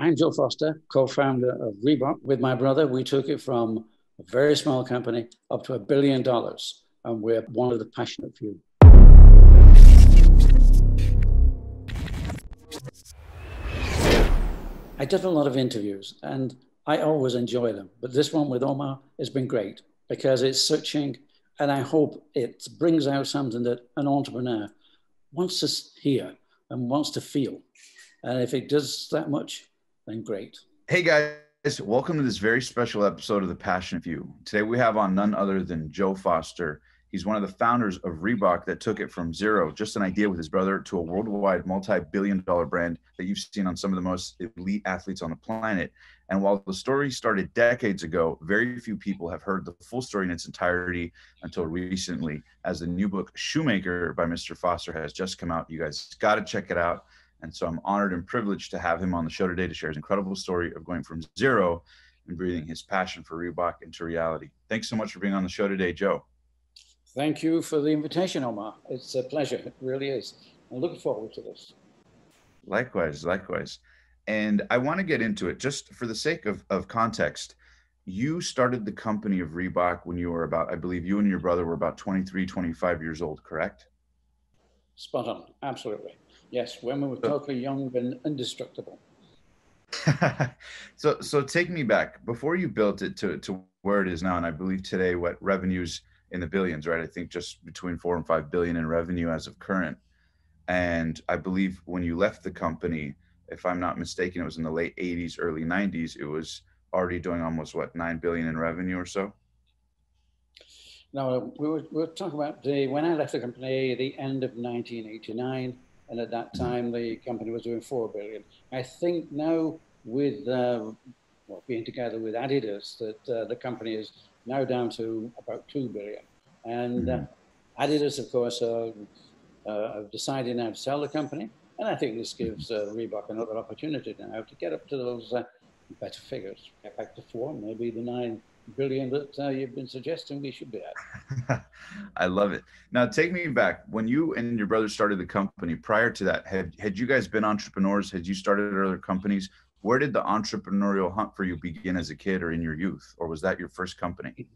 I'm Joe Foster, co founder of Reebok. With my brother, we took it from a very small company up to a billion dollars, and we're one of the passionate few. I did a lot of interviews and I always enjoy them, but this one with Omar has been great because it's searching and I hope it brings out something that an entrepreneur wants to hear and wants to feel. And if it does that much, then great. Hey guys, welcome to this very special episode of The Passionate Few. Today we have on none other than Joe Foster. He's one of the founders of Reebok that took it from zero, just an idea with his brother, to a worldwide multi billion dollar brand that you've seen on some of the most elite athletes on the planet. And while the story started decades ago, very few people have heard the full story in its entirety until recently, as the new book, Shoemaker by Mr. Foster, has just come out. You guys got to check it out. And so I'm honored and privileged to have him on the show today to share his incredible story of going from zero and breathing his passion for Reebok into reality. Thanks so much for being on the show today, Joe. Thank you for the invitation, Omar. It's a pleasure. It really is. I'm looking forward to this. Likewise, likewise. And I want to get into it just for the sake of, of context. You started the company of Reebok when you were about, I believe you and your brother were about 23, 25 years old, correct? Spot on. Absolutely. Yes, when we were totally young and indestructible. so, so take me back before you built it to, to where it is now. And I believe today, what revenues in the billions, right? I think just between four and five billion in revenue as of current. And I believe when you left the company, if I'm not mistaken, it was in the late 80s, early 90s. It was already doing almost what nine billion in revenue or so. No, we were, we were talking about the when I left the company, the end of 1989, and at that mm-hmm. time the company was doing four billion. I think now with uh, well, being together with Adidas, that uh, the company is now down to about 2 billion. And uh, mm-hmm. Adidas, of course, uh, uh, have decided now to sell the company. And I think this gives uh, Reebok another opportunity now to get up to those uh, better figures, get back to four, maybe the nine billion that uh, you've been suggesting we should be at. I love it. Now, take me back. When you and your brother started the company, prior to that, had, had you guys been entrepreneurs? Had you started other companies? where did the entrepreneurial hunt for you begin as a kid or in your youth, or was that your first company?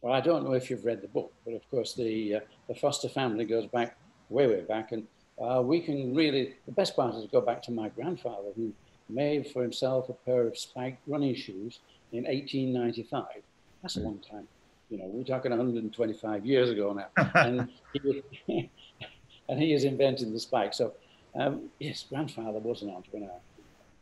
Well, I don't know if you've read the book, but of course the uh, the Foster family goes back way way back, and uh, we can really the best part is to go back to my grandfather who made for himself a pair of spiked running shoes in 1895. That's a long time. You know, we're talking 125 years ago now, and he, and he is inventing the spike. So, um, yes, grandfather was an entrepreneur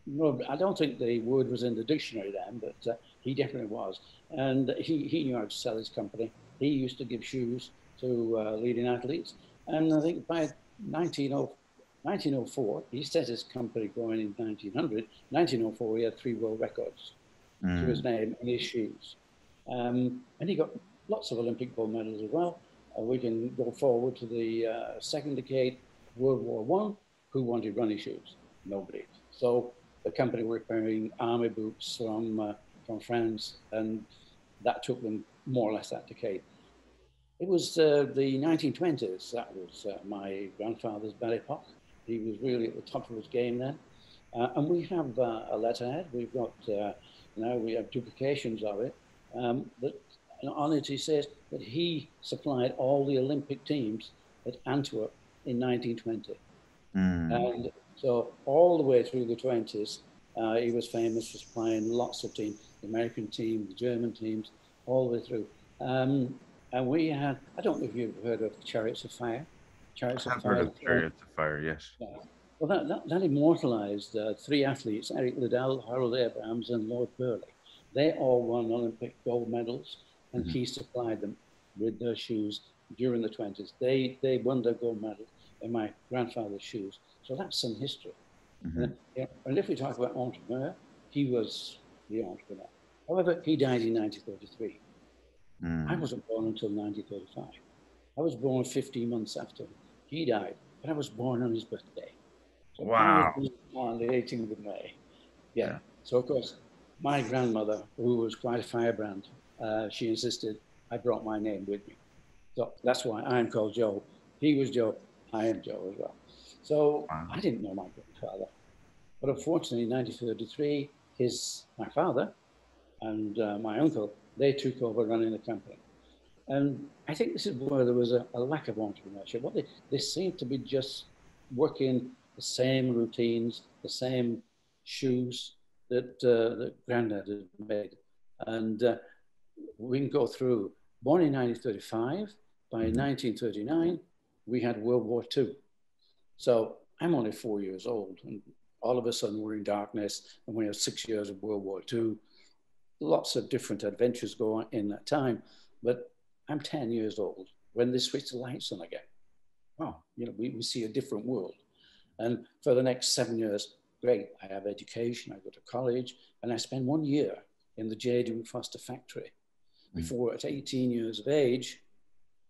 no, I don't think the word was in the dictionary then, but uh, he definitely was. And he, he knew how to sell his company. He used to give shoes to uh, leading athletes. And I think by 1904, he set his company going in 1900. 1904, he had three world records mm. to his name in his shoes. Um, and he got lots of Olympic gold medals as well. Uh, we can go forward to the uh, second decade, World War One. Who wanted running shoes? Nobody. So the company were repairing army boots from, uh, from France, and that took them more or less that decade. It was uh, the 1920s, that was uh, my grandfather's belle epoque. He was really at the top of his game then. Uh, and we have a letterhead, we've got, now we have duplications of it, um, that on it he says that he supplied all the Olympic teams at Antwerp in 1920. Mm. And so all the way through the 20s, uh, he was famous for supplying lots of teams, the American team, the German teams, all the way through. Um, and we had, I don't know if you've heard of Chariots of Fire. Chariots I've of heard Fire. of Chariots of Fire, yes. Yeah. Well, that, that, that immortalized uh, three athletes, Eric Liddell, Harold Abrahams, and Lord Burghley. They all won Olympic gold medals, and mm-hmm. he supplied them with their shoes during the 20s. They, they won their gold medal in my grandfather's shoes. So that's some history. Mm-hmm. And, if we talk about entrepreneur, he was the entrepreneur. However, he died in 1933. Mm. I wasn't born until 1935. I was born 15 months after he died, but I was born on his birthday. So wow. on the 18th of May. Yeah. yeah. So, of course, my grandmother, who was quite a firebrand, uh, she insisted I brought my name with me. So that's why I'm called Joe. He was Joe. I am Joe as well. So wow. I didn't know my grandfather. But unfortunately, in 1933, his, my father and uh, my uncle, they took over running the company. And I think this is where there was a, a lack of entrepreneurship. What they, they seemed to be just working the same routines, the same shoes that, uh, that Grandad had made. And uh, we can go through. Born in 1935, by 1939, mm-hmm. we had World War II. So I'm only four years old, and all of a sudden we're in darkness, and we have six years of World War II. Lots of different adventures go on in that time, but I'm 10 years old when they switch the lights on again. Wow, you know, we, we see a different world. And for the next seven years, great, I have education, I go to college, and I spend one year in the J.D. Foster factory. Mm. Before at 18 years of age,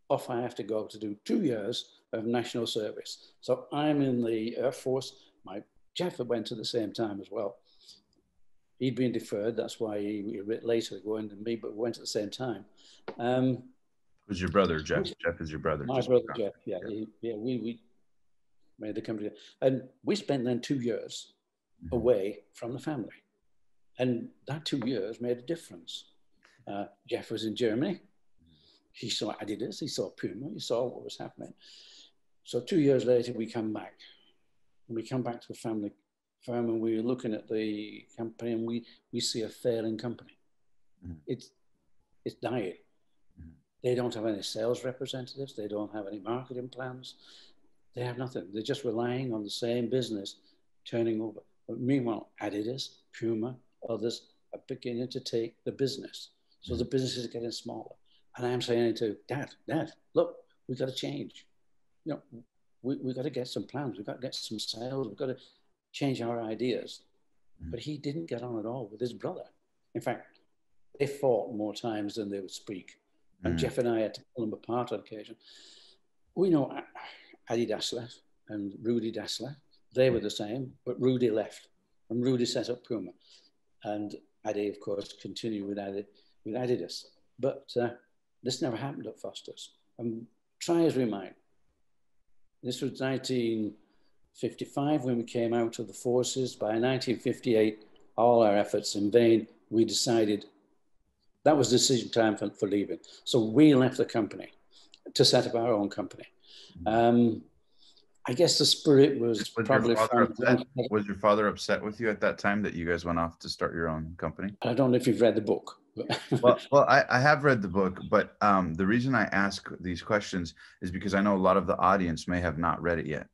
off I have to go to do two years of national service. So I'm in the Air Force. My Jeff went at the same time as well. He'd been deferred, that's why he, a bit later going than me, but went at the same time. Um, Who's your brother, Jeff? Jeff is your brother. My brother, Jeff. Yeah, he, yeah. We we made the company, and we spent then two years. Away from the family, and that two years made a difference. Uh, Jeff was in Germany. He saw Adidas, he saw Puma, he saw what was happening. So two years later, we come back. And we come back to the family firm and we're looking at the company and we, we see a failing company. Mm-hmm. It's, it's dying. Mm-hmm. They don't have any sales representatives. They don't have any marketing plans. They have nothing. They're just relying on the same business turning over. Meanwhile, Adidas, Puma, others are beginning to take the business. So the mm-hmm. business is getting smaller. And I'm saying to Dad, Dad, look, we've got to change. You know, we, we've got to get some plans. We've got to get some sales. We've got to change our ideas. Mm-hmm. But he didn't get on at all with his brother. In fact, they fought more times than they would speak. And mm-hmm. Jeff and I had to pull them apart on occasion. We know Adi Dassler and Rudy Dassler. They were the same, but Rudy left. And Rudy set up Puma. And Adi, of course, continued with, Adi, with Adidas. But uh, this never happened at Foster's. And try as we might. This was 1955 when we came out of the forces. By 1958, all our efforts in vain, we decided that was decision time for, for leaving. So we left the company to set up our own company. Um, I guess the spirit was, was probably. Your was your father upset with you at that time that you guys went off to start your own company? I don't know if you've read the book. well, well, I, I have read the book, but um, the reason I ask these questions is because I know a lot of the audience may have not read it yet.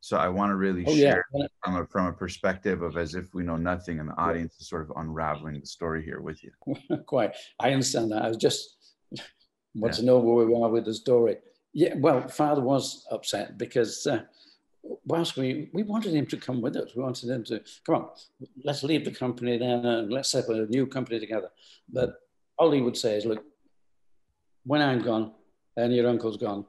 So I want to really oh, share yeah. from a from a perspective of as if we know nothing, and the audience is sort of unraveling the story here with you. Quite, I understand that. I was just want yeah. to know where we are with the story. Yeah, well, father was upset because uh, whilst we, we wanted him to come with us, we wanted him to come on, let's leave the company then and let's set up a new company together. But all he would say is, look, when I'm gone and your uncle's gone,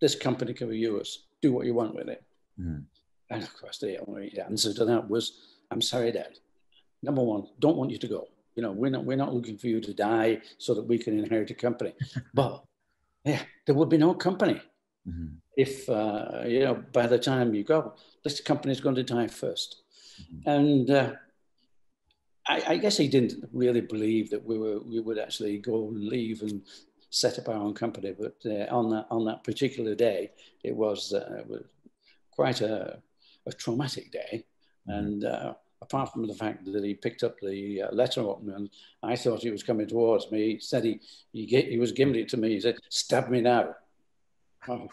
this company can be yours. Do what you want with it. Mm. And of course, the only answer to that was, I'm sorry, Dad. Number one, don't want you to go. You know, we're not, we're not looking for you to die so that we can inherit a company. but yeah, there would be no company. Mm-hmm. If uh, you know, by the time you go, this company is going to die 1st mm-hmm. and uh, I, I, guess he didn't really believe that we were we would actually go and leave and set up our own company. But uh, on that on that particular day, it was, uh, was quite a, a, traumatic day, mm-hmm. and uh, apart from the fact that he picked up the uh, letter opener and I thought he was coming towards me. He said he, he, he was giving it to me. He said, stab me now.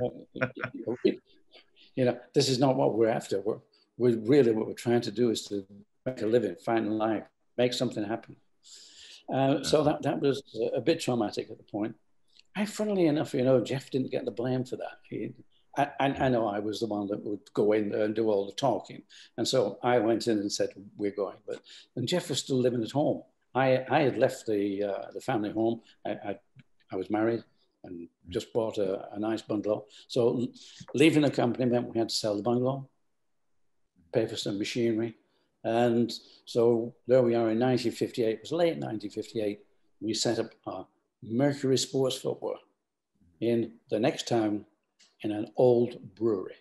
Oh, you know, this is not what we're after. We're, we really what we're trying to do is to make a living, find a life, make something happen. Uh, so that, that was a bit traumatic at the point. I, funnily enough, you know, Jeff didn't get the blame for that. He, I, I, know I was the one that would go in there and do all the talking. And so I went in and said, we're going. But and Jeff was still living at home. I, I had left the, uh, the family home. I, I, I was married and just bought a, a, nice bungalow. So leaving the company meant we had to sell the bungalow, pay for some machinery. And so there we are in 1958, it was late 1958, we set up a Mercury Sports Footwear in the next town in an old brewery.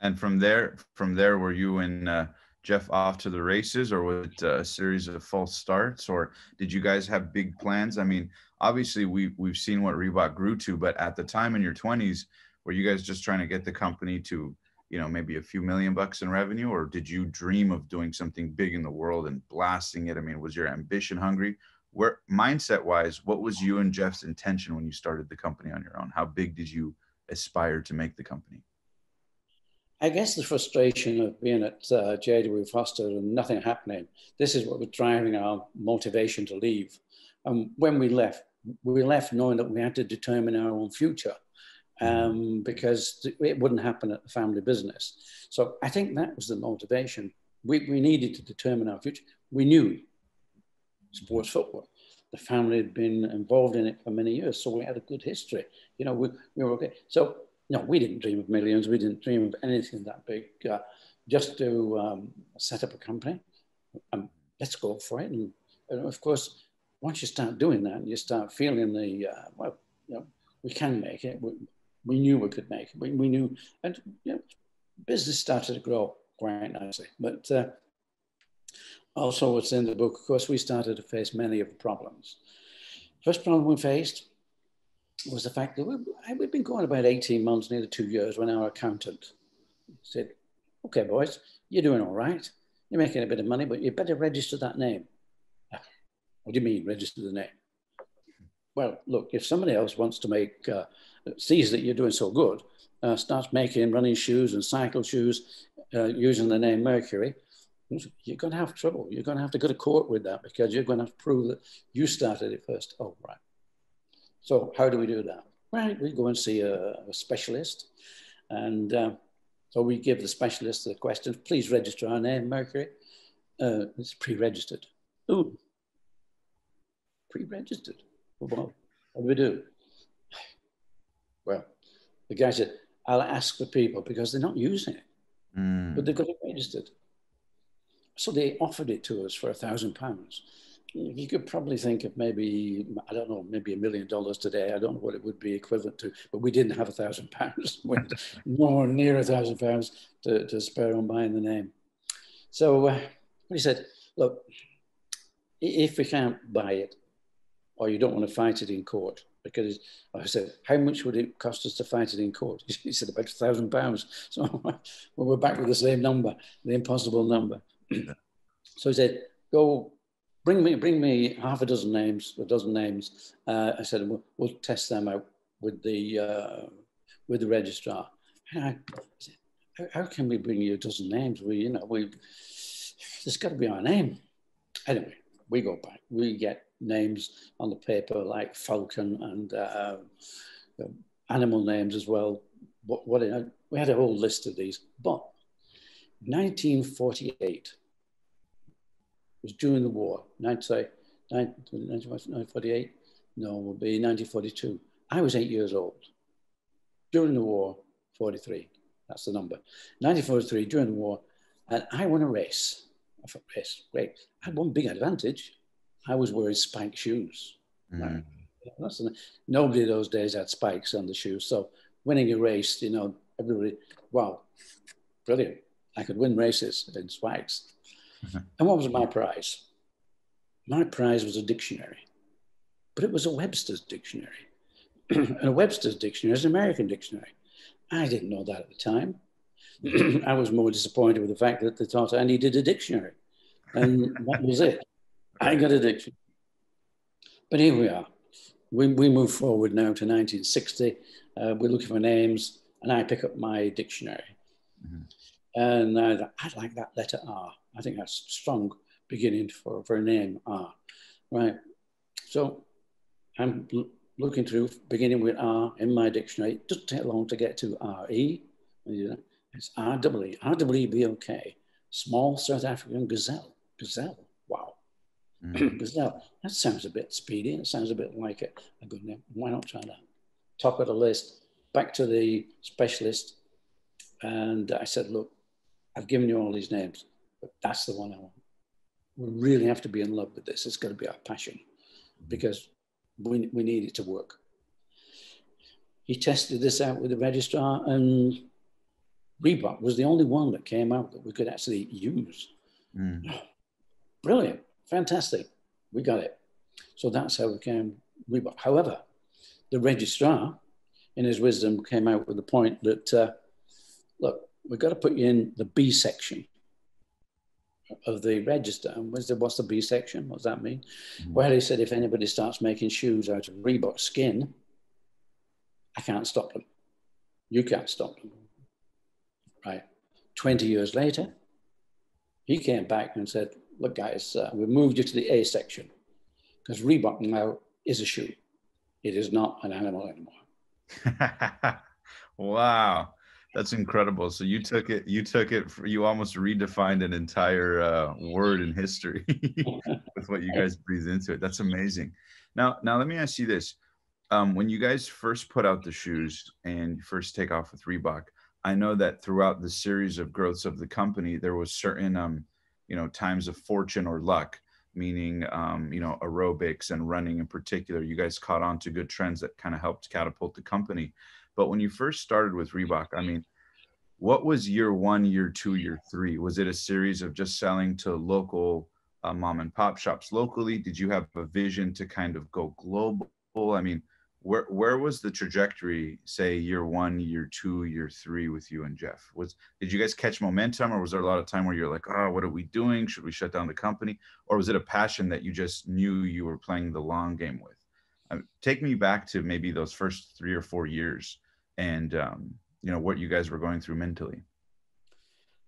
And from there, from there, were you and uh, Jeff off to the races, or was it a series of false starts, or did you guys have big plans? I mean, obviously we we've seen what Reebok grew to, but at the time in your twenties, were you guys just trying to get the company to, you know, maybe a few million bucks in revenue, or did you dream of doing something big in the world and blasting it? I mean, was your ambition hungry? Where mindset wise, what was you and Jeff's intention when you started the company on your own? How big did you aspire to make the company? I guess the frustration of being at uh, JW Foster and nothing happening, this is what was driving our motivation to leave. And when we left, we left knowing that we had to determine our own future um, because it wouldn't happen at the family business. So I think that was the motivation. We, we needed to determine our future. We knew sports football. The family had been involved in it for many years, so we had a good history. You know, we, we were okay. So no, we didn't dream of millions. We didn't dream of anything that big. Uh, just to um, set up a company, um, let's go for it. And, and, of course, once you start doing that, and you start feeling the uh, well, you know, we can make it. We, we knew we could make it. We, we knew, and you know, business started to grow quite nicely. But uh, also, what's in the book, of course, we started to face many of the problems. First problem we faced was the fact that we, we'd been going about 18 months, nearly two years, when our accountant said, okay, boys, you're doing all right. You're making a bit of money, but you better register that name. What do you mean, register the name? Well, look, if somebody else wants to make, uh, sees that you're doing so good, uh, starts making running shoes and cycle shoes uh, using the name Mercury, you're going to have trouble. You're going to have to go to court with that because you're going to have to prove that you started it first. Oh, right. So how do we do that? Right, we go and see a, a specialist. And uh, so we give the specialist the question, please register our name, Mercury. Uh, it's pre-registered. Ooh, pre-registered. Well, what do we do? Well, the guy said, I'll ask the people because they're not using it, mm. but they've got it registered. So they offered it to us for a thousand pounds you could probably think of maybe I don't know, maybe a million dollars today. I don't know what it would be equivalent to, but we didn't have a thousand pounds, nor near a thousand pounds to, to spare on buying the name. So uh, he said, look, if we can't buy it, or you don't want to fight it in court, because I said, how much would it cost us to fight it in court? He said about a thousand pounds. So well, we're back with the same number, the impossible number. so he said, go bring me bring me half a dozen names, a dozen names. Uh, I said we'll, we'll, test them out with the uh, with the registrar. I said, how, how, can we bring you a dozen names? We you know we there's got to be our name. Anyway, we go back. We get names on the paper like Falcon and uh, animal names as well. What, what we had a whole list of these, but 1948 was during the war, 1948, no, it will be 1942. I was eight years old. During the war, 43, that's the number. 1943, during the war, and I won a race. I thought, race, great. I had one big advantage. I was wearing spike shoes. Mm. Nobody those days had spikes on the shoes. So winning a race, you know, everybody, wow, brilliant. I could win races in spikes. Mm-hmm. And what was my prize? My prize was a dictionary, but it was a Webster's dictionary. and a Webster's dictionary is an American dictionary. I didn't know that at the time. I was more disappointed with the fact that they thought I needed a dictionary. And that was it. I got a dictionary. But here we are. We, we move forward now to 1960. Uh, we're looking for names, and I pick up my dictionary. Mm-hmm. And I, I like that letter R. I think that's strong beginning for, for a name R, right? So I'm looking through, beginning with R in my dictionary. It doesn't take long to get to R-E. It's R-E-E, R-E-B-O-K, small South African gazelle. Gazelle, wow. Mm. gazelle, that sounds a bit speedy. It sounds a bit like a, a good name. Why not try that? Top of the list, back to the specialist. And I said, look, I've given you all these names, but that's the one I want. We really have to be in love with this. It's got to be our passion because we, we need it to work. He tested this out with the registrar and Reebok was the only one that came out that we could actually use. Mm. Brilliant, fantastic. We got it. So that's how we came Reebok. However, the registrar, in his wisdom, came out with the point that, uh, look, we've got to put you in the B section of the register. And what's the, what's the B section? What does that mean? Mm-hmm. Well, he said if anybody starts making shoes out of Reebok skin, I can't stop them. You can't stop them. Right. 20 years later, he came back and said, look, guys, uh, we moved you to the A section because Reebok now is a shoe. It is not an animal anymore. wow. That's incredible. So you took it, you took it, for, you almost redefined an entire uh, word in history with what you guys breathe into it. That's amazing. Now, now let me ask you this. Um, when you guys first put out the shoes and first take off with Reebok, I know that throughout the series of growths of the company, there was certain, um, you know, times of fortune or luck, meaning, um, you know, aerobics and running in particular. You guys caught on to good trends that kind of helped catapult the company. But when you first started with Reebok, I mean, what was year one, year two, year three? Was it a series of just selling to local uh, mom and pop shops locally? Did you have a vision to kind of go global? I mean, where where was the trajectory? Say year one, year two, year three with you and Jeff. Was did you guys catch momentum, or was there a lot of time where you're like, oh, what are we doing? Should we shut down the company, or was it a passion that you just knew you were playing the long game with? Take me back to maybe those first three or four years and um, you know what you guys were going through mentally.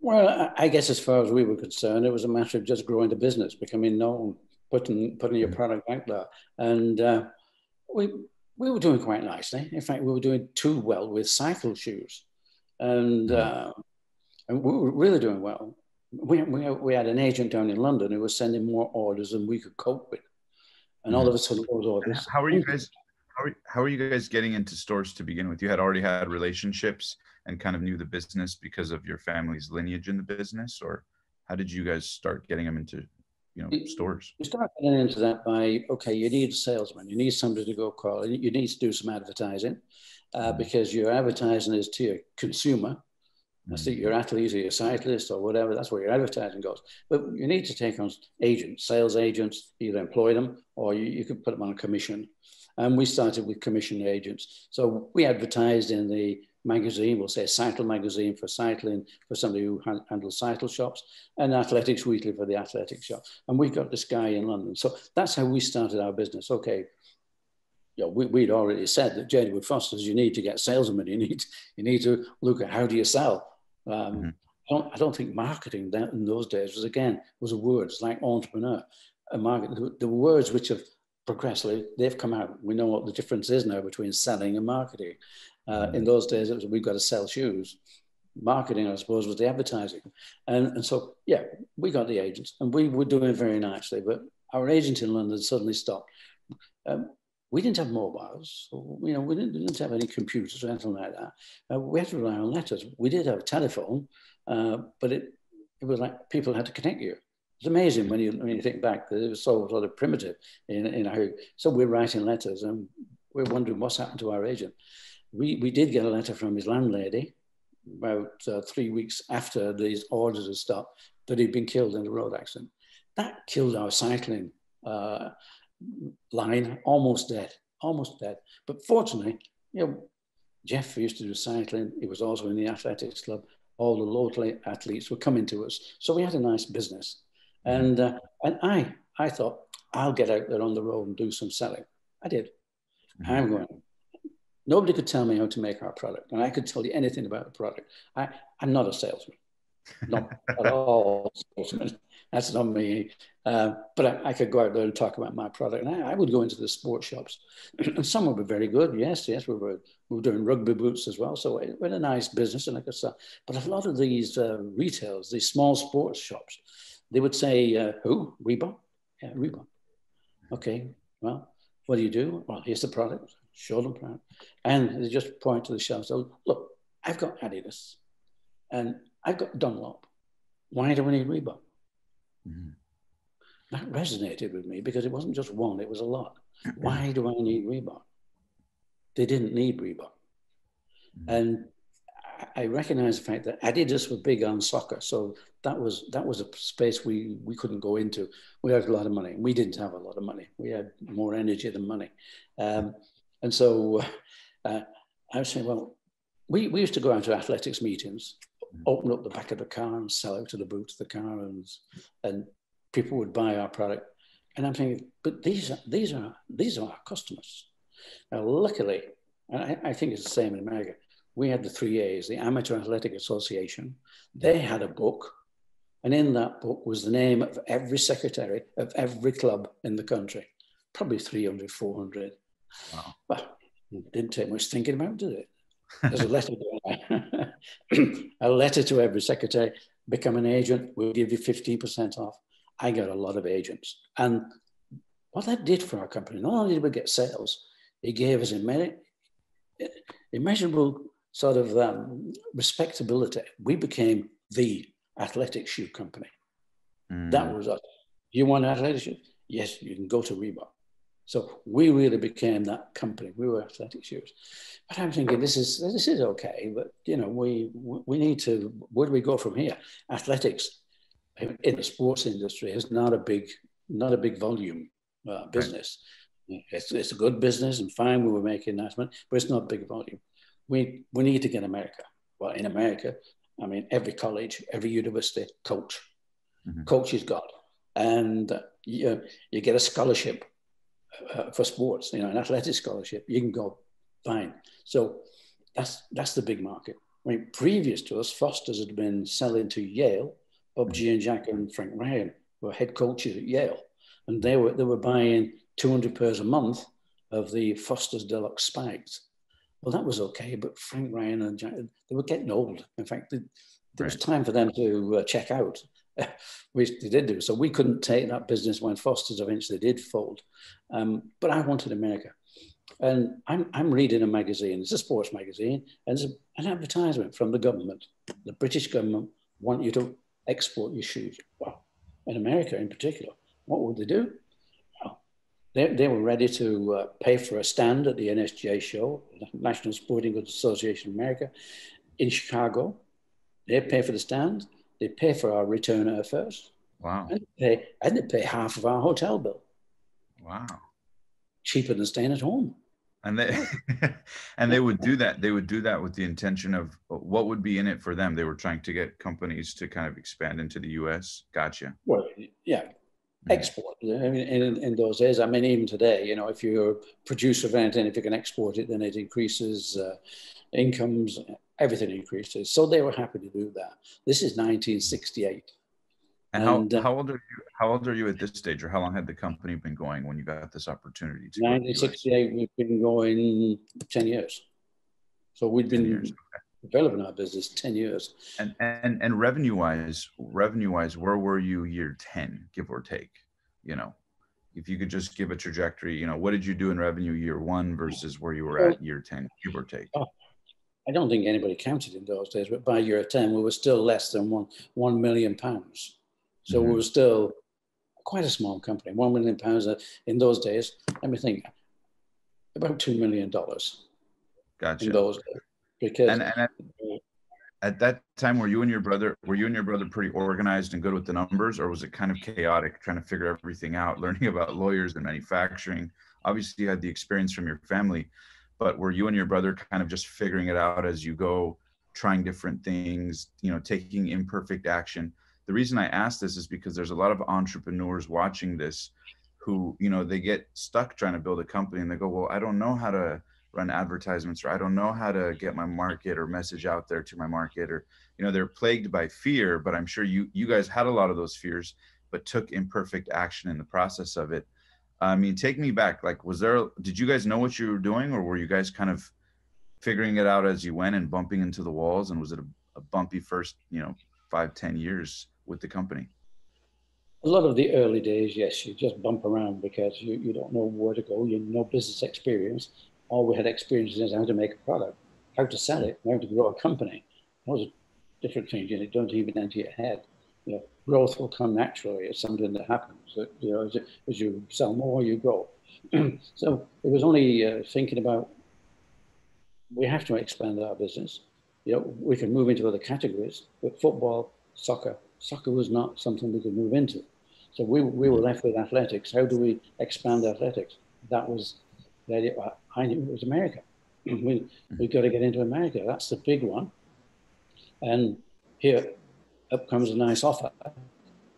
Well i guess as far as we were concerned it was a matter of just growing the business becoming known putting putting your product out there. And uh, we we were doing quite nicely. In fact we were doing too well with cycle shoes. And uh, and we were really doing well. We, we, we had an agent down in london who was sending more orders than we could cope with and all of a sudden how are you guys how are, how are you guys getting into stores to begin with? You had already had relationships and kind of knew the business because of your family's lineage in the business, or how did you guys start getting them into you know stores? You start getting into that by okay, you need a salesman, you need somebody to go call, you need to do some advertising uh, mm-hmm. because your advertising is to your consumer. That's mm-hmm. your athletes or your cyclists or whatever. That's where your advertising goes. But you need to take on agents, sales agents, either employ them or you, you could put them on a commission. And we started with commission agents. So we advertised in the magazine, we'll say Cycle magazine for cycling, for somebody who handles cycle shops, and Athletics Weekly for the athletic shop. And we got this guy in London. So that's how we started our business. Okay, you know, we, would already said that JW Fosters, you need to get salesmen. You need, you need to look at how do you sell. Um, mm-hmm. I, don't, I don't think marketing that in those days was, again, was a word. It's like entrepreneur. A market, the, the words which have progressively they've come out. We know what the difference is now between selling and marketing. Uh, in those days, it was we've got to sell shoes. Marketing, I suppose, was the advertising, and and so yeah, we got the agents, and we were doing very nicely. But our agent in London suddenly stopped. Um, we didn't have mobiles, you know, we didn't, didn't, have any computers or anything like that. Uh, we had to rely on letters. We did have a telephone, uh, but it it was like people had to connect you. It's amazing when you when you think back that it was so sort of primitive in, in how so we're writing letters and we're wondering what's happened to our agent. We we did get a letter from his landlady about uh, three weeks after these orders had stopped that he'd been killed in a road accident. That killed our cycling uh, line almost dead, almost dead. But fortunately, you know, Jeff used to do cycling. He was also in the athletics club. All the local athletes were coming to us, so we had a nice business. And, uh, and I, I thought, I'll get out there on the road and do some selling. I did. Mm-hmm. I'm going. Nobody could tell me how to make our product, and I could tell you anything about the product. I, I'm not a salesman, not at all. Salesman. That's not me. Uh, but I, I, could go out there and talk about my product. And I, I would go into the sports shops. and some would be very good. Yes, yes, we were, we were doing rugby boots as well. So it was a nice business and I could. But a lot of these uh, retails, these small sports shops, they would say, uh, who? Reebok? Yeah, Reebok. Okay, well, what do you do? Well, here's the product. Show them product. And they just point to the shelf. So, look, I've got Adidas and I've got Dunlop. Why do we need Reebok? Mm-hmm. That resonated with me because it wasn't just one, it was a lot. Why do I need Reebok? They didn't need Reebok. Mm-hmm. And I recognize the fact that Adidas were big on soccer, so that was that was a space we we couldn't go into. We had a lot of money. We didn't have a lot of money. We had more energy than money, um, and so uh, I was saying, well, we, we used to go out to athletics meetings, open up the back of the car and sell out to the boot of the car, and and people would buy our product. And I'm thinking, but these are these are these are our customers. Now, luckily, and I, I think it's the same in America we had the three A's, the Amateur Athletic Association. They had a book, and in that book was the name of every secretary of every club in the country, probably 300, 400. Wow. Well, didn't take much thinking about, did it? There's a letter, a letter to every secretary, become an agent, we'll give you 15% off. I got a lot of agents. And what that did for our company, not only did we get sales, it gave us a many immeasurable sort of um, respectability, we became the athletic shoe company. Mm. That was us. You want athletic shoes? Yes, you can go to Reebok. So we really became that company. We were athletic shoes. But I'm thinking this is this is okay, but you know we we need to. Where do we go from here? Athletics in the sports industry is not a big not a big volume uh, business. Right. It's, it's a good business and fine. We were making that money, but it's not big volume we, we need to get America. Well, in America, I mean, every college, every university, coach. Mm-hmm. Coach is God. And uh, you, you get a scholarship uh, for sports, you know, an athletic scholarship, you can go fine. So that's, that's the big market. I mean, previous to us, Foster's had been selling to Yale, Bob mm-hmm. Giegengack and Frank Ryan were head coaches at Yale. And they were, they were buying 200 pairs a month of the Foster's Deluxe Spikes. Well, that was okay, but Frank Ryan and Jack, they were getting old. In fact, they, there right. was time for them to uh, check out, which they did do. So we couldn't take that business when Foster's eventually did fold. Um, but I wanted America. And I'm, I'm reading a magazine, it's a sports magazine, and it's an advertisement from the government. The British government want you to export your shoes. Well, in America in particular, what would they do? they, they were ready to uh, pay for a stand at the NSGA show, National Sporting Goods Association of America, in Chicago. They pay for the stand. They pay for our return air airfares. Wow. And they, pay, and they pay half of our hotel bill. Wow. Cheaper than staying at home. And they and they would do that. They would do that with the intention of what would be in it for them. They were trying to get companies to kind of expand into the U.S. Gotcha. Well, yeah, export I mean, in, in those days. I mean, even today, you know, if you're a producer of anything, if you can export it, then it increases uh, incomes, everything increases. So they were happy to do that. This is 1968. And, and how, uh, how old are you? How old are you at this stage, or how long had the company been going when you got this opportunity? To 1968, we've been going 10 years. So we've been years, okay developing our business 10 years. And and and revenue wise, revenue wise, where were you year 10, give or take? You know, if you could just give a trajectory, you know, what did you do in revenue year one versus where you were at year 10, give or take? I don't think anybody counted in those days, but by year 10, we were still less than one, 1 million pounds. So mm-hmm. we were still quite a small company, 1 million pounds in those days. Let me think, about $2 million. Gotcha. In those days because and, and at, at, that time were you and your brother were you and your brother pretty organized and good with the numbers or was it kind of chaotic trying to figure everything out learning about lawyers and manufacturing obviously you had the experience from your family but were you and your brother kind of just figuring it out as you go trying different things you know taking imperfect action the reason i ask this is because there's a lot of entrepreneurs watching this who you know they get stuck trying to build a company and they go well i don't know how to run advertisements or I don't know how to get my market or message out there to my market or you know they're plagued by fear but I'm sure you you guys had a lot of those fears but took imperfect action in the process of it. I mean take me back like was there did you guys know what you were doing or were you guys kind of figuring it out as you went and bumping into the walls and was it a, a bumpy first you know five ten years with the company? a lot of the early days, yes, you just bump around because you, you don't know where to go, you have no business experience all we had experience is how to make a product, how to sell it, how to grow a company. That was a different thing, and it don't even enter your head. Growth will come naturally. It's something that happens. That, You know, as, as you sell more, you grow. so it was only uh, thinking about we have to expand our business. you know, we can move into other categories, but football, soccer, soccer was not something we could move into. So we, we were left with athletics. How do we expand athletics? That was the idea. I knew it was America. we, we got to get into America. That's the big one. And here up comes a nice offer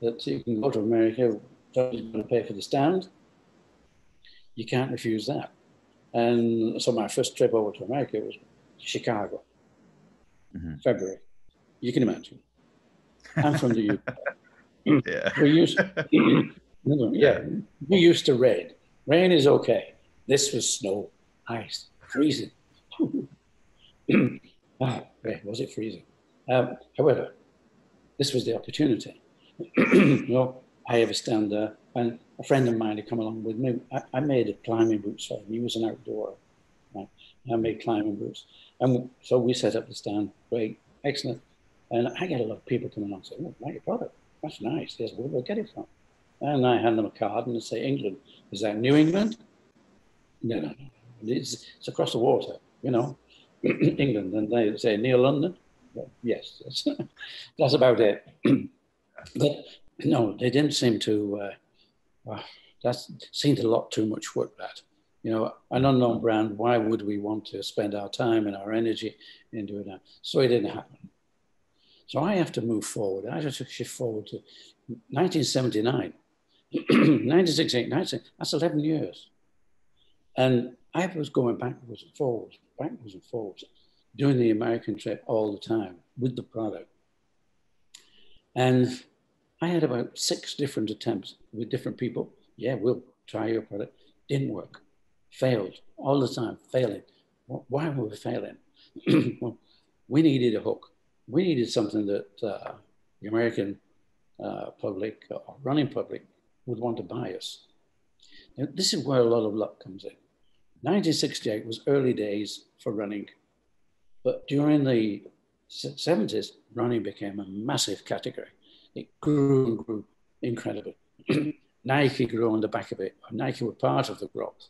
that you can go to America, somebody's going to pay for the stand. You can't refuse that. And so my first trip over to America was Chicago, mm-hmm. February. You can imagine. I'm from the UK. yeah. We used, yeah, we used to rain. Rain is okay. This was snow, ice, freezing. ah, was it freezing? Um, however, this was the opportunity. know, I have a stand there, and a friend of mine had come along with me. I, I made a climbing boots for him. He was an outdoor. Right? I made climbing boots. And so we set up the stand. Great, excellent. And I get a lot of people coming along and say, oh, like your product. That's nice. Yes, where do I get it from? And I hand them a card and they say, England. Is that New England? No, no, no. It's, it's across the water, you know, England. And they say, near London? Yes, that's, that's about it. but no, they didn't seem to, uh, well, that seemed a lot too much work, that. You know, an unknown brand, why would we want to spend our time and our energy in doing that? So it didn't happen. So I have to move forward. I to shift forward to 1979. 1968, 19, that's 11 years. And I was going backwards and forwards, backwards and forwards, doing the American trip all the time with the product. And I had about six different attempts with different people. Yeah, we'll try your product. Didn't work. Failed all the time, failing. Why were we failing? well, we needed a hook. We needed something that uh, the American uh, public or running public would want to buy us. Now, this is where a lot of luck comes in. 1968 was early days for running, but during the 70s, running became a massive category. It grew and grew incredibly. Nike grew on the back of it. Nike were part of the growth.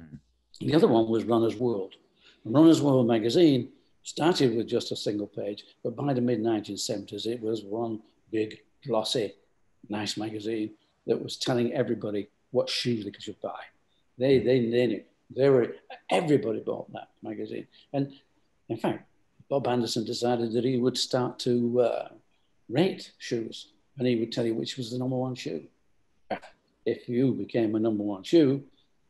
Mm. The other one was Runner's World. Runner's World magazine started with just a single page, but by the mid 1970s, it was one big, glossy, nice magazine that was telling everybody what shoes they should buy. They, they, they knew. They were, everybody bought that magazine. And in fact, Bob Anderson decided that he would start to uh, rate shoes, and he would tell you which was the number one shoe. If you became a number one shoe,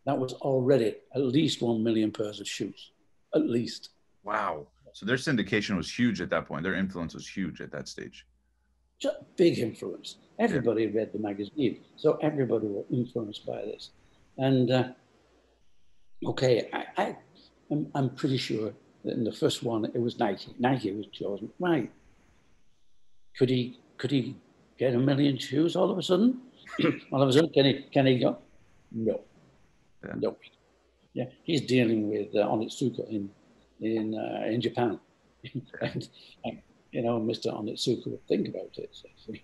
that was already at least one million pairs of shoes, at least. Wow. So their syndication was huge at that point. Their influence was huge at that stage. Just big influence. Everybody yeah. read the magazine, so everybody was influenced by this. And uh, okay, I, I, I'm, I'm pretty sure that in the first one it was Nike. Nike was chosen. Right, could he could he get a million shoes all of a sudden? all of a sudden, can he can he go? No, yeah. no. Yeah, he's dealing with uh, Onitsuka in in uh, in Japan, and, and, you know, Mr. Onitsuka would think about it. So,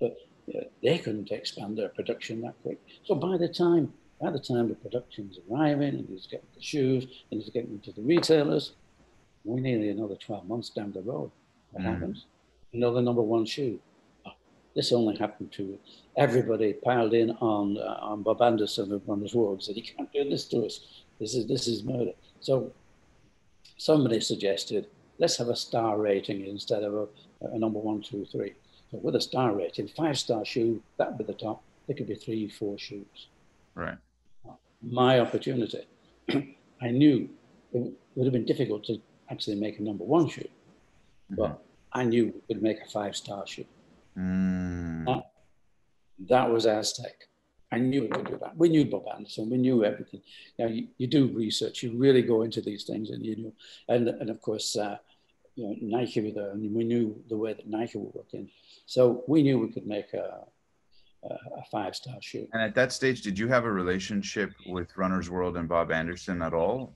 but know, they couldn't expand their production that quick. So by the time by the time the production's arriving and he's getting the shoes and he's getting them to the retailers, we're nearly another 12 months down the road. What mm. happens? another number one shoe. Oh, this only happened to everybody piled in on uh, on Bob Anderson of Runners World said, he can't do this to us. This is this is murder." So somebody suggested, let's have a star rating instead of a, a number one, two, three. So with a star rating, five star shoe, that would be the top. There could be three, four shoes. Right. My opportunity. I knew it would have been difficult to actually make a number one shoe, mm-hmm. but I knew we could make a five star shoe. Mm. That was Aztec. I knew we could do that. We knew Bob Anderson. We knew everything. You, know, you, you, do research. You really go into these things, and you know, and and of course, uh, you know, Nike were there, and we knew the way that Nike were working. So we knew we could make a a, five star shoe. And at that stage, did you have a relationship with Runner's World and Bob Anderson at all,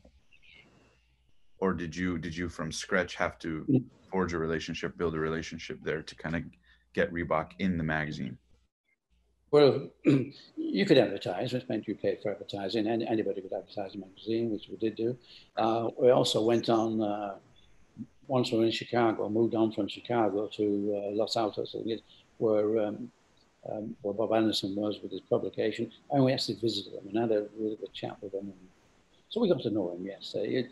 or did you did you from scratch have to mm forge a relationship, build a relationship there to kind of get Reebok in the magazine? Well, you could advertise, which meant you paid for advertising. and anybody could advertise a magazine, which we did do. Uh, we also went on uh, once we were in Chicago, moved on from Chicago to uh, Los Altos, where um, um, where Bob Anderson was with his publication, and we actually visited him and had a really good chat with him. so we got to know him, yes. Uh, it,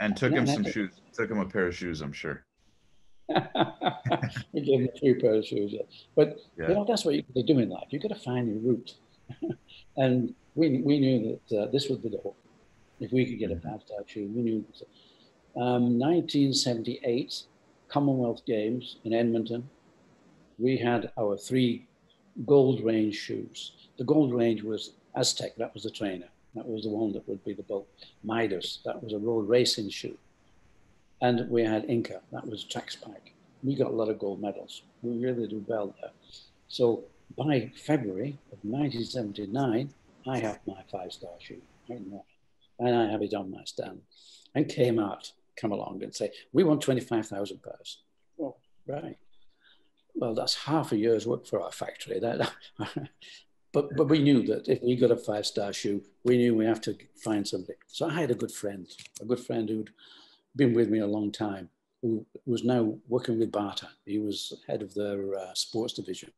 and took him some shoes. Took him a pair of shoes, I'm sure. we gave him three pair of shoes. Yeah. But yeah. you know that's what you, they do in life. You've got to find your route, and we we knew that uh, this would be the hope. If we could get a mm-hmm. five star shoe, we knew. Um, 1978 Commonwealth Games in Edmonton. We had our three gold range shoes. The gold range was Aztec, that was the trainer. That was the one that would be the bulk. Midas, that was a road racing shoe. And we had Inca, that was track spike. We got a lot of gold medals. We really did well there. So by February of 1979, I have my five star shoe. And I have it on my stand. And Kmart come along and say, we want 25,000 pairs. Oh, right well, that's half a year's work for our factory. That, but but we knew that if we got a five star shoe, we knew we have to find something. So I had a good friend, a good friend who'd been with me a long time, who was now working with Bata. He was head of their uh, sports division.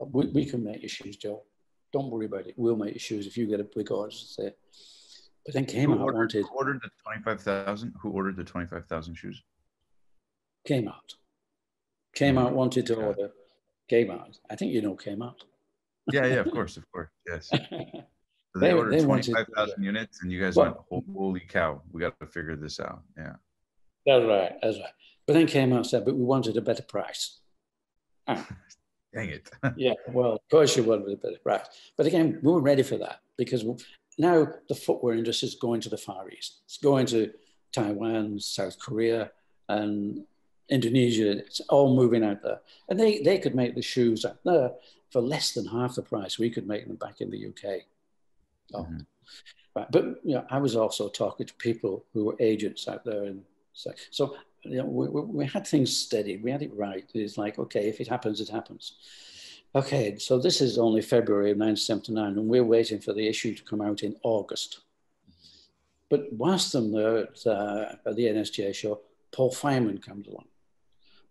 We, we can make your shoes, Joe. Don't worry about it. We'll make your shoes if you get a big order. Say. But then came who out ordered, wanted. Who ordered the twenty five thousand? Who ordered the twenty five thousand shoes? Came out. Kmart wanted to order Kmart. I think you know Kmart. yeah, yeah, of course, of course, yes. So they, they ordered they 25,000 units and you guys well, went, holy cow, we got to figure this out. Yeah. That's right, that's right. But then Kmart said, but we wanted a better price. Ah. Dang it. yeah, well, of course you wanted a better price. But again, we were ready for that because now the footwear industry is going to the Far East. It's going to Taiwan, South Korea, and Indonesia, it's all moving out there. And they, they could make the shoes out there for less than half the price we could make them back in the UK. Oh. Mm-hmm. Right. But you know, I was also talking to people who were agents out there. And so, so you know, we, we had things steady. We had it right. It's like, okay, if it happens, it happens. Okay, so this is only February of 1979, and we're waiting for the issue to come out in August. But whilst I'm there at, uh, at the NSGA show, Paul Fireman comes along.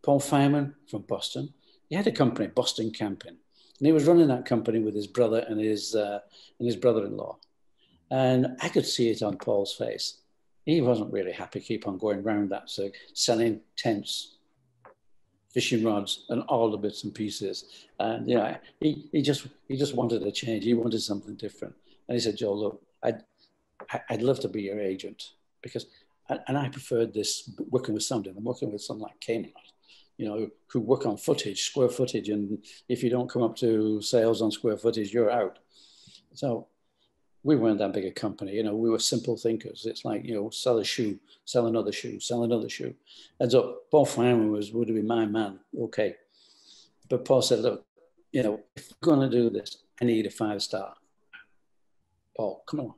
Paul Fireman from Boston. He had a company, Boston Camping, and he was running that company with his brother and his uh, and his brother-in-law. And I could see it on Paul's face. He wasn't really happy keep on going round that, so selling tents, fishing rods, and all the bits and pieces. And yeah, he, he just he just wanted a change. He wanted something different. And he said, Joe, look, I'd I'd love to be your agent because and I preferred this working with somebody than working with someone like Kmart you know, who work on footage, square footage, and if you don't come up to sales on square footage, you're out. So we weren't that big a company, you know, we were simple thinkers. It's like, you know, sell a shoe, sell another shoe, sell another shoe. And so Paul Fireman was, would be my man, okay. But Paul said, look, you know, if we're going to do this, I need a five star. Paul, come on,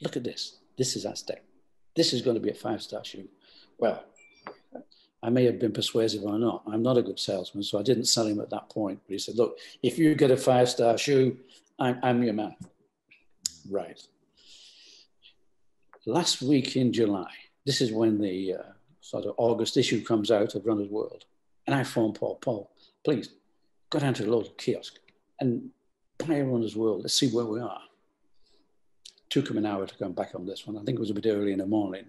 look at this. This is Aztec. This is going to be a five star shoe. Well, I may have been persuasive or not. I'm not a good salesman, so I didn't sell him at that point. But he said, look, if you get a five star shoe, I'm, I'm your man. Right. Last week in July, this is when the uh, sort of August issue comes out of Runner's World. And I phoned Paul, Paul, please go down to the local kiosk and buy Runner's World. Let's see where we are. Took him an hour to come back on this one. I think it was a bit early in the morning.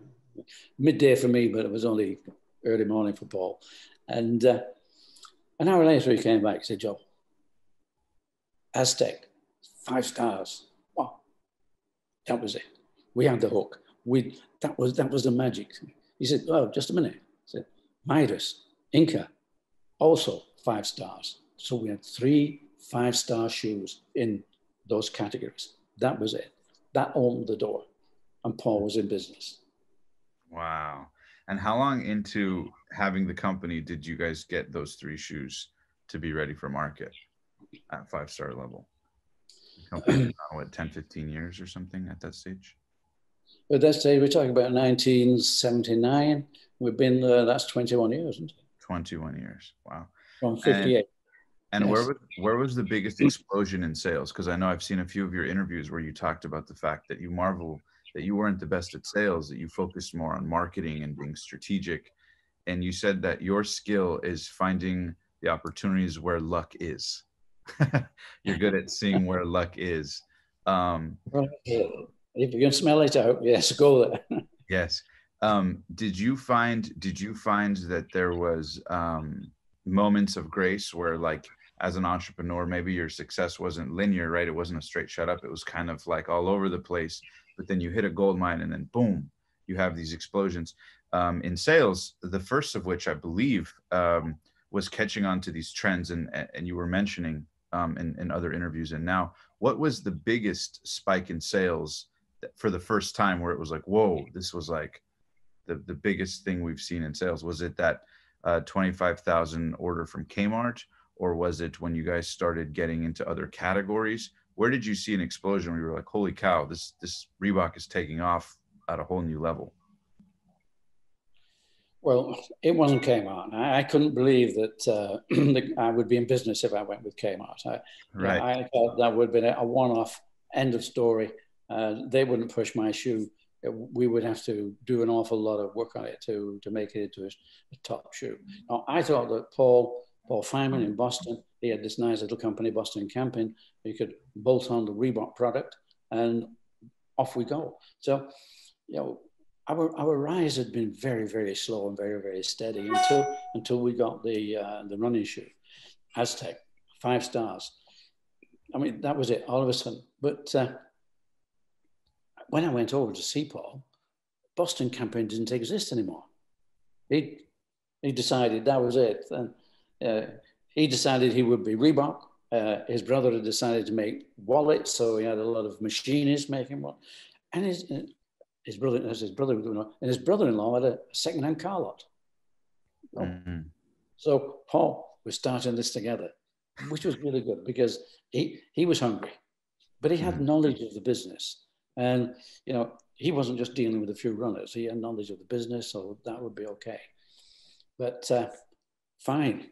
Midday for me, but it was only early morning for Paul. And uh, an hour later, he came back. He said, Joe, Aztec, five stars. Wow, that was it. We had the hook. We that was that was the magic. He said, "Oh, just a minute." He said, "Midas, Inca, also five stars." So we had three five-star shoes in those categories. That was it. That opened the door, and Paul was in business. Wow. And how long into mm-hmm. having the company did you guys get those three shoes to be ready for market at five star level? Company, what, 10, 15 years or something at that stage? At that stage, we're talking about 1979. We've been there, that's 21 years, isn't it? 21 years. Wow. From 58. And, and yes. where was where was the biggest explosion in sales? Because I know I've seen a few of your interviews where you talked about the fact that you marvel that you weren't the best at sales, that you focused more on marketing and being strategic. and you said that your skill is finding the opportunities where luck is. You're good at seeing where luck is. Um, if you can smell it out, yes, go there. yes. Um, did you find did you find that there was um, moments of grace where like as an entrepreneur maybe your success wasn't linear right it wasn't a straight shut up it was kind of like all over the place but then you hit a gold mine and then boom you have these explosions um, in sales the first of which i believe um, was catching on to these trends and and you were mentioning um, in, in other interviews and now what was the biggest spike in sales for the first time where it was like whoa this was like the, the biggest thing we've seen in sales? Was it that uh, 25,000 order from Kmart, or was it when you guys started getting into other categories? Where did you see an explosion where you were like, holy cow, this, this Reebok is taking off at a whole new level? Well, it wasn't Kmart. I, I couldn't believe that, uh, I would be in business if I went with Kmart. I, right. I thought that would have been a one-off end of story. Uh, they wouldn't push my shoe we would have to do an awful lot of work on it to, to make it into a, a top shoe. Now, I thought that Paul, Paul Fireman in Boston, he had this nice little company, Boston Camping. You could bolt on the Reebok product and off we go. So, you know, our, our rise had been very, very slow and very, very steady until, until we got the, uh, the running shoe, Aztec, five stars. I mean, that was it all of a sudden. But uh, when I went over to see Paul, Boston Camping didn't exist anymore. He, he decided that was it. And uh, he decided he would be Reebok. Uh, his brother had decided to make wallets, so he had a lot of machinists making one. And his, uh, his brother, as his brother, and his brother-in-law had a second-hand car lot. Mm-hmm. So Paul was starting this together, which was really good because he, he was hungry, but he had mm-hmm. knowledge of the business. And, you know, he wasn't just dealing with a few runners, he had knowledge of the business, so that would be okay. But uh, fine.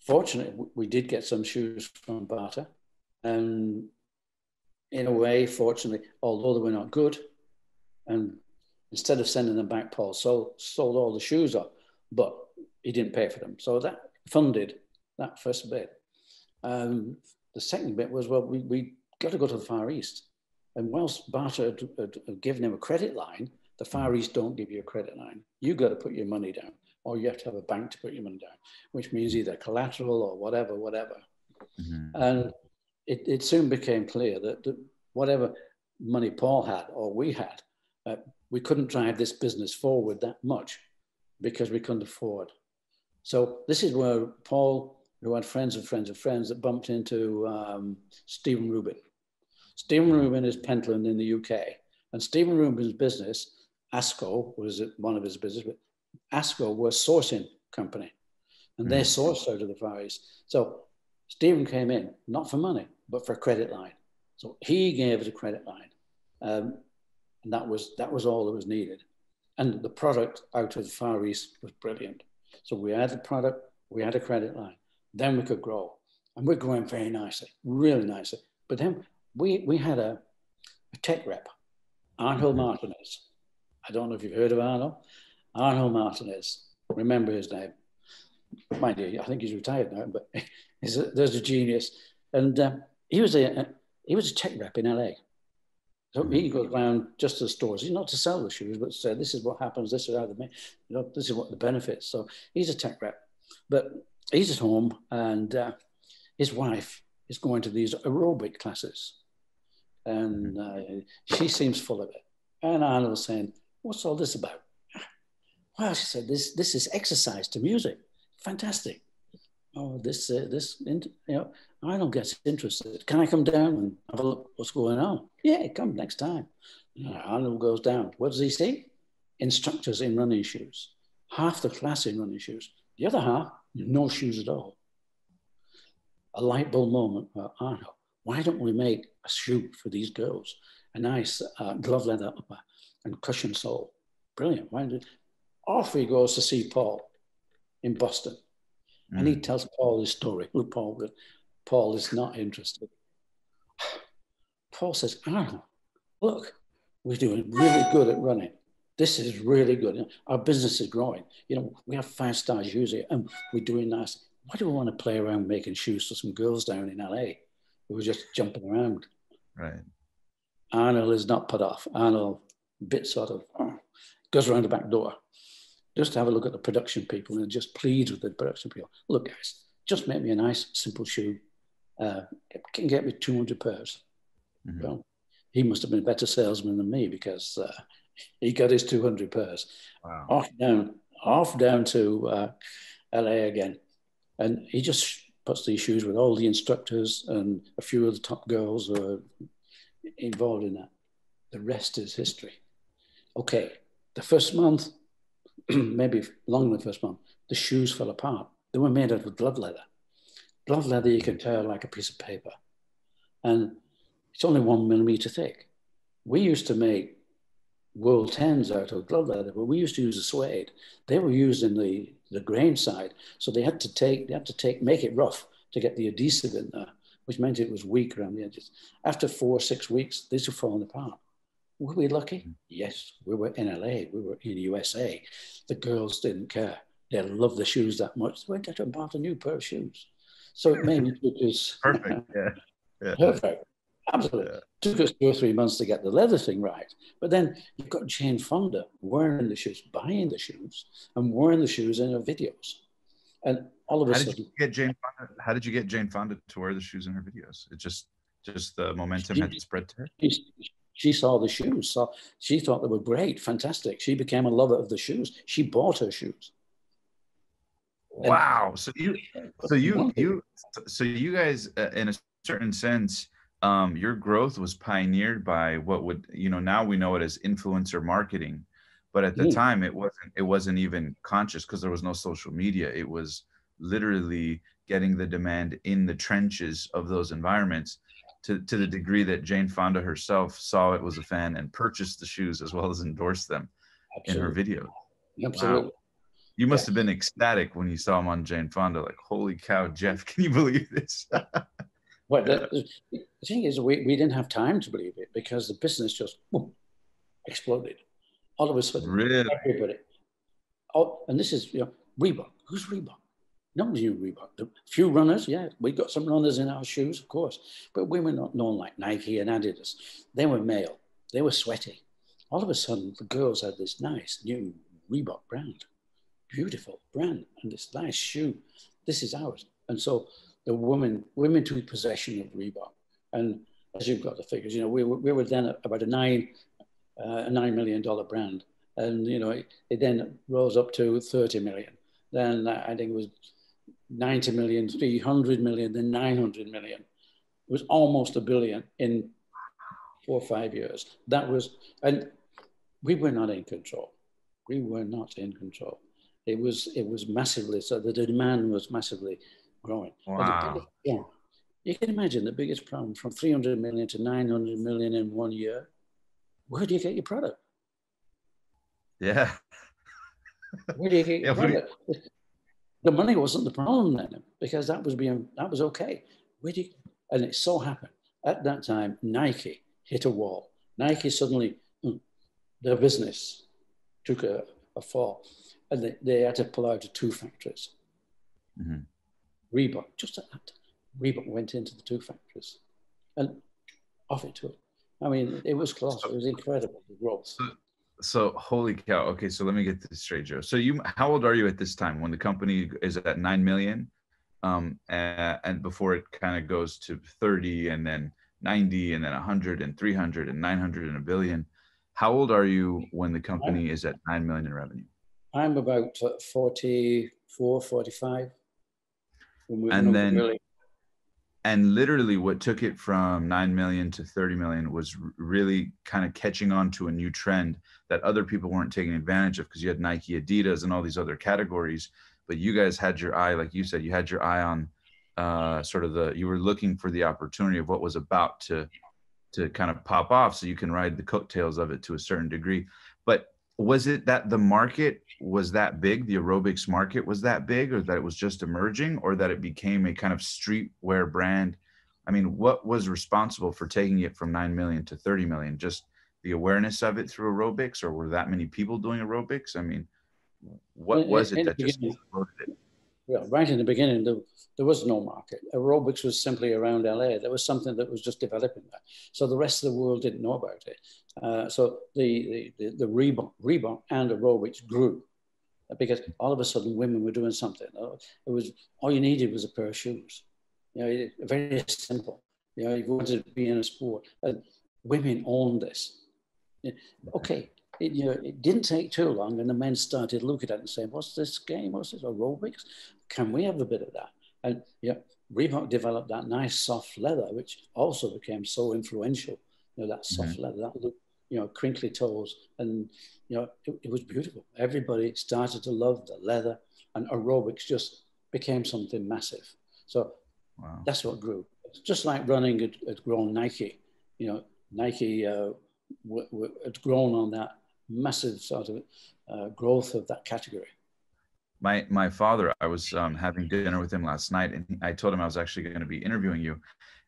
Fortunately, we did get some shoes from Bata. And in a way, fortunately, although they were not good, and instead of sending them back, Paul sold, sold all the shoes up, but he didn't pay for them. So that funded that first bit. Um, the second bit was, well, we, we got to go to the Far East. And whilst Bata had, had given him a credit line, the Far East don't give you a credit line. You've got to put your money down, or you have to have a bank to put your money down, which means either collateral or whatever, whatever. Mm-hmm. And it, it soon became clear that, that whatever money Paul had or we had, uh, we couldn't drive this business forward that much because we couldn't afford. So this is where Paul, who had friends and friends of friends, that bumped into um, Stephen Rubin. Stephen Rubin is Pentland in the UK. And Stephen Rubin's business, ASCO was one of his business, but ASCO were sourcing company. And they mm-hmm. sourced out of the Far East. So Stephen came in, not for money, but for a credit line. So he gave us a credit line. Um, and that was, that was all that was needed. And the product out of the Far East was brilliant. So we had the product, we had a credit line, then we could grow. And we're growing very nicely, really nicely. But then we, we had a, a tech rep, Arnold mm-hmm. Martinez. I don't know if you've heard of Arnold. Arnold Martinez, remember his name. Mind you, I think he's retired now, but he's a, there's a genius. And um, he was a, he was a tech rep in LA. So he mm-hmm. goes around just to the stores, not to sell the shoes, but to say this is what happens, this is how they you know, this is what the benefits. So he's a tech rep, but he's at home, and uh, his wife is going to these aerobic classes and uh, she seems full of it. And was saying, "What's all this about?" Well, she said, "This this is exercise to music. Fantastic." Oh, this uh, this you know, Arnold gets interested. Can I come down and have a look? What's going on? Yeah, come next time. Arnold goes down. What does he see? Instructors in running shoes. Half the class in running shoes. The other half, no shoes at all. A light bulb moment for Arnold why don't we make a shoe for these girls? A nice uh, glove leather upper and cushion sole. Brilliant. Why did, off he goes to see Paul in Boston. Mm. And he mm. tells Paul his story. Look, Paul, Paul is not interested. Paul says, Arnold, look, we're doing really good at running. this is really good. Our business is growing. You know, we have five stars using and we're doing nice. Why do we want to play around making shoes for some girls down in LA who were just jumping around? Right. Arnold is not put off. Arnold, bit sort of, goes around the back door just to have a look at the production people and just plead with the production people. Look, guys, just make me a nice, simple shoe. Uh, can get me 200 pairs. Mm-hmm. Well, he must have been a better salesman than me because uh, he got his 200 pairs. Wow. Off down, off down to uh, LA again. And he just puts these shoes with all the instructors and a few of the top girls who are involved in that. The rest is history. Okay, the first month, maybe longer than the first one, the shoes fell apart. They were made out of glove leather. Blood leather you can tear like a piece of paper. And it's only one millimeter thick. We used to make World 10s out of glove leather, but we used to use a suede. They were used in the, the grain side. So they had to take, they had to take, make it rough to get the adhesive in there, which meant it was weak around the edges. After four or six weeks, these were falling apart. Were we lucky? Mm. Yes, we were in LA, we were in USA. The girls didn't care. They loved the shoes that much. They went out and bought a new pair of shoes. So it made took us perfect. Yeah. yeah. Perfect. Absolutely. Yeah. Took us two or three months to get the leather thing right. But then you've got Jane Fonda wearing the shoes, buying the shoes, and wearing the shoes in her videos. And all of a how sudden, did you get Jane Fonda? How did you get Jane Fonda to wear the shoes in her videos? It just just the momentum she, had spread to her. She, she saw the shoes. So she thought they were great, fantastic. She became a lover of the shoes. She bought her shoes. Wow. So you, so you, you, so you guys, uh, in a certain sense, um, your growth was pioneered by what would, you know, now we know it as influencer marketing, but at the yeah. time it wasn't, it wasn't even conscious because there was no social media. It was literally getting the demand in the trenches of those environments to, to the degree that Jane Fonda herself saw it was a fan and purchased the shoes as well as endorsed them Absolutely. in her video. Absolutely. Wow. You must have been ecstatic when you saw him on Jane Fonda, like, holy cow, Jeff, can you believe this? well, the, the, thing is, we, we didn't have time to believe it because the business just boom, exploded. All of a sudden, really? everybody. Oh, and this is, you know, Reebok. Who's Reebok? Nobody knew Reebok. A few runners, yeah, we got some runners in our shoes, of course, but we were not known like Nike and Adidas. They were male, they were sweaty. All of a sudden, the girls had this nice new Reebok brand, beautiful brand, and this nice shoe. This is ours. And so the women, women took possession of Reebok. And as you've got the figures, you know, we were, we were then about a nine, uh, a nine million dollar brand, and you know, it, it then rose up to 30 million. Then I think it was 90 million, 300 million, then 900 million. It was almost a billion in four or five years. That was, and we were not in control. We were not in control. It was, it was massively, so the demand was massively growing. Wow. Biggest, yeah. You can imagine the biggest problem from 300 million to 900 million in one year. Where do you get your product? Yeah. Where do you get your yeah, product? The money wasn't the problem then because that was being that was okay. Where you, and it so happened at that time Nike hit a wall. Nike suddenly hmm, their business took a, a fall, and they, they had to pull out of two factories. Mm-hmm. Reebok just at that time, Reebok went into the two factories, and off it took. I mean, it was close. It was incredible the growth. So, so holy cow. Okay so let me get this straight joe. So you how old are you at this time when the company is at 9 million um and, and before it kind of goes to 30 and then 90 and then 100 and 300 and 900 and a billion? How old are you when the company is at 9 million in revenue? I'm about 44 45 and then really and literally what took it from 9 million to 30 million was really kind of catching on to a new trend that other people weren't taking advantage of because you had nike adidas and all these other categories but you guys had your eye like you said you had your eye on uh, sort of the you were looking for the opportunity of what was about to to kind of pop off so you can ride the coattails of it to a certain degree. But was it that the market was that big the aerobics market was that big or that it was just emerging or that it became a kind of streetwear brand i mean what was responsible for taking it from 9 million to 30 million just the awareness of it through aerobics, or were that many people doing aerobics? I mean, what was it that just exploded it? Right in the beginning, there, there was no market. Aerobics was simply around LA. There was something that was just developing there. So the rest of the world didn't know about it. Uh, so the, the, the, the Reebok, Reebok and aerobics grew because all of a sudden women were doing something. Uh, it was all you needed was a pair of shoes. You know, it, very simple. You know, you wanted to be in a sport, and women owned this. Okay, it, you know, it didn't take too long, and the men started looking at it and saying, "What's this game? What's this aerobics? Can we have a bit of that?" And yeah, Reebok developed that nice soft leather, which also became so influential. You know, that soft mm-hmm. leather, that look, you know, crinkly toes, and you know, it, it was beautiful. Everybody started to love the leather, and aerobics just became something massive. So wow. that's what grew. It's just like running had, had grown Nike. You know, Nike uh, w- w- had grown on that massive sort of uh, growth of that category. My my father, I was um, having dinner with him last night, and I told him I was actually going to be interviewing you,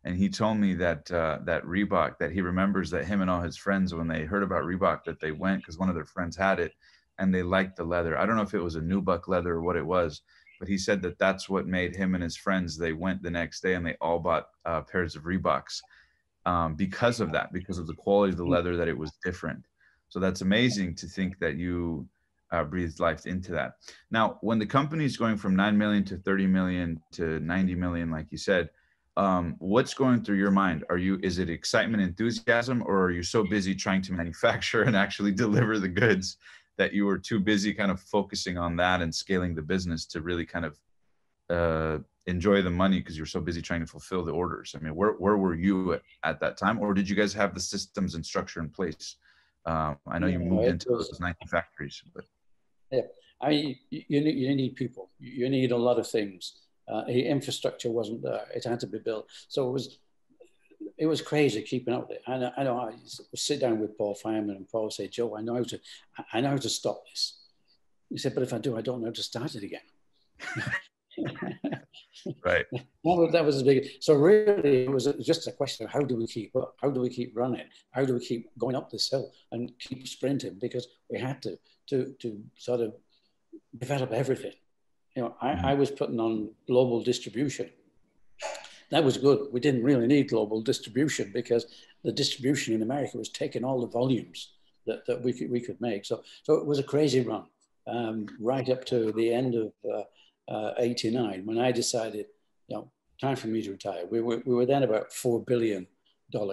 and he told me that uh, that Reebok that he remembers that him and all his friends when they heard about Reebok that they went because one of their friends had it and they liked the leather. I don't know if it was a nubuck leather or what it was, but he said that that's what made him and his friends. They went the next day and they all bought uh, pairs of Reeboks um, because of that, because of the quality of the leather that it was different. So that's amazing to think that you uh, breathed life into that. Now, when the company is going from nine million to thirty million to ninety million, like you said um, what's going through your mind? Are you is it excitement enthusiasm or are you so busy trying to manufacture and actually deliver the goods that you were too busy kind of focusing on that and scaling the business to really kind of uh, enjoy the money because you're so busy trying to fulfill the orders? I mean where, where were you at, at that time? Or did you guys have the systems and structure in place? Um, i know you moved into those 90 factories but yeah i you need, you need people you need a lot of things uh, infrastructure wasn't there. It had to be built. So it was it was crazy keeping up with it. I know, I know I sit down with Paul Fireman and Paul say, Joe, I know how to, I know how to stop this. He said, but if I do, I don't know how to start it again. right. Well, that was big. So really, it was just a question of how do we keep up? How do we keep running? How do we keep going up this hill and keep sprinting? Because we had to to to sort of develop everything. You know, I, mm-hmm. I was putting on global distribution. That was good. We didn't really need global distribution because the distribution in America was taking all the volumes that, that we, could, we could make. So, so it was a crazy run um, right up to the end of uh, uh, 89 when I decided, you know, time for me to retire. We were, we were then about $4 billion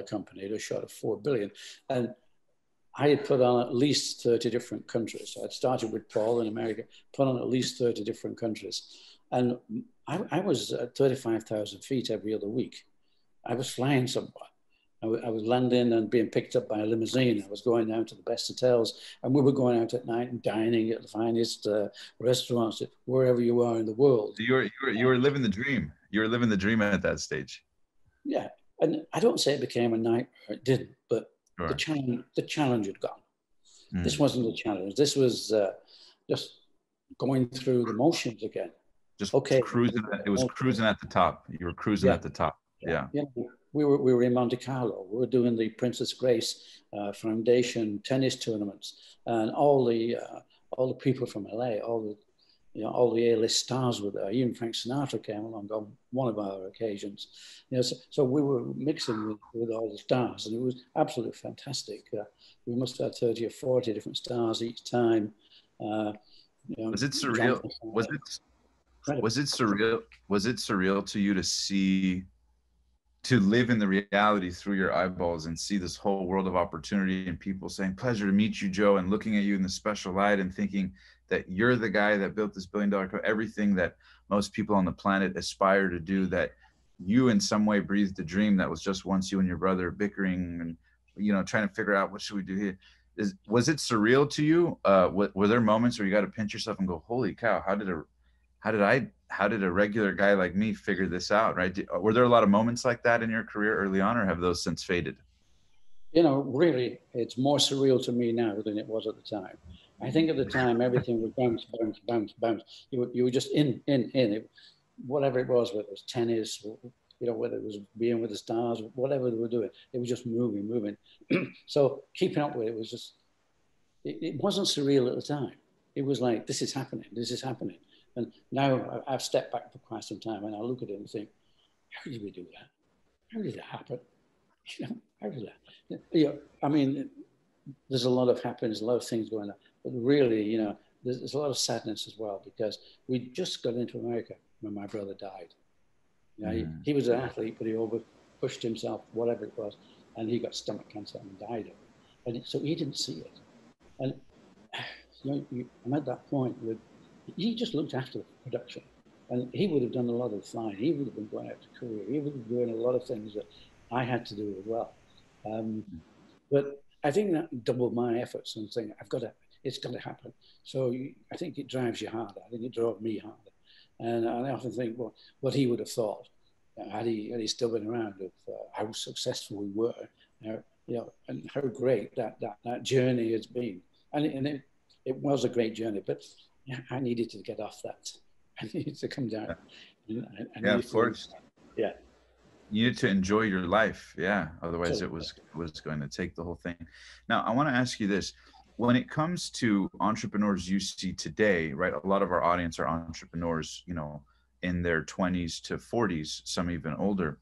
company, was short of 4 billion. And I had put on at least 30 different countries. So I'd started with Paul in America, put on at least 30 different countries. And I, I was at 35,000 feet every other week. I was flying somewhere. I, I was landing and being picked up by a limousine. I was going down to the best hotels, and we were going out at night and dining at the finest uh, restaurants, wherever you are in the world. You were, you were you were living the dream. You were living the dream at that stage. Yeah, and I don't say it became a nightmare. It didn't, but The challenge, the challenge had gone. Mm. This wasn't a challenge. This was uh, just going through the motions again. Just okay, cruising. It was cruising at the top. You were cruising yeah. at the top. Yeah. yeah. We were we were in Monte Carlo. We were doing the Princess Grace uh, Foundation tennis tournaments, and all the uh, all the people from LA, all the you know, all the A-list stars were there. Even Frank Sinatra came along on one of our occasions. You know, so, so we were mixing with, with, all the stars, and it was absolutely fantastic. Uh, we must have had 30 or 40 different stars each time. Uh, you know, was it surreal? Was it was it surreal? Was it surreal to you to see, to live in the reality through your eyeballs and see this whole world of opportunity and people saying, "Pleasure to meet you, Joe," and looking at you in the special light and thinking, that you're the guy that built this billion dollar company, everything that most people on the planet aspire to do, that you in some way breathed a dream that was just once you and your brother bickering and, you know, trying to figure out what should we do here. Is, was it surreal to you? Uh, were, were there moments where you got to pinch yourself and go, holy cow, how did a, how did I, how did a regular guy like me figure this out? Right. Were there a lot of moments like that in your career early on or have those since faded? You know, really, it's more surreal to me now than it was at the time. I think at the time everything would bounce, bounce, bounce, bounce. You were, you were just in, in, in. It, whatever it was, whether it was tennis, you know, whether it was being with the stars, whatever they were doing, it was just moving, moving. so keeping up with it was just, it, it, wasn't surreal at the time. It was like, this is happening, this is happening. And now I've stepped back for quite some time and I look at it and think, how did we do that? How did that happen? You know, how did that? You know, I mean, there's a lot of happiness, a lot of things going on. But really, you know, there's, there's, a lot of sadness as well because we just got into America when my brother died. You know, mm. he, he, was an athlete, but he over pushed himself, whatever it was, and he got stomach cancer and died of it. And so he didn't see it. And you know, you, I'm at that point with he just looked after the production. And he would have done a lot of flying. He would have been going out to Korea. He would have been doing a lot of things that I had to do as well. Um, but I think that doubled my efforts and saying, I've got to, it's got to happen. So you, I think it drives you harder. I think it drove me harder. And I often think, well, what he would have thought uh, had he, had he still been around of uh, how successful we were, you know, and how great that, that, that journey has been. And, it, and it, it was a great journey, but I needed to get off that. I needed to come down. Yeah, yeah of course. To, yeah. You need to enjoy your life. Yeah otherwise it was was going to take the whole thing. Now i want to ask you this. When it comes to entrepreneurs you see today right a lot of our audience are entrepreneurs you know in their 20s to 40s some even older.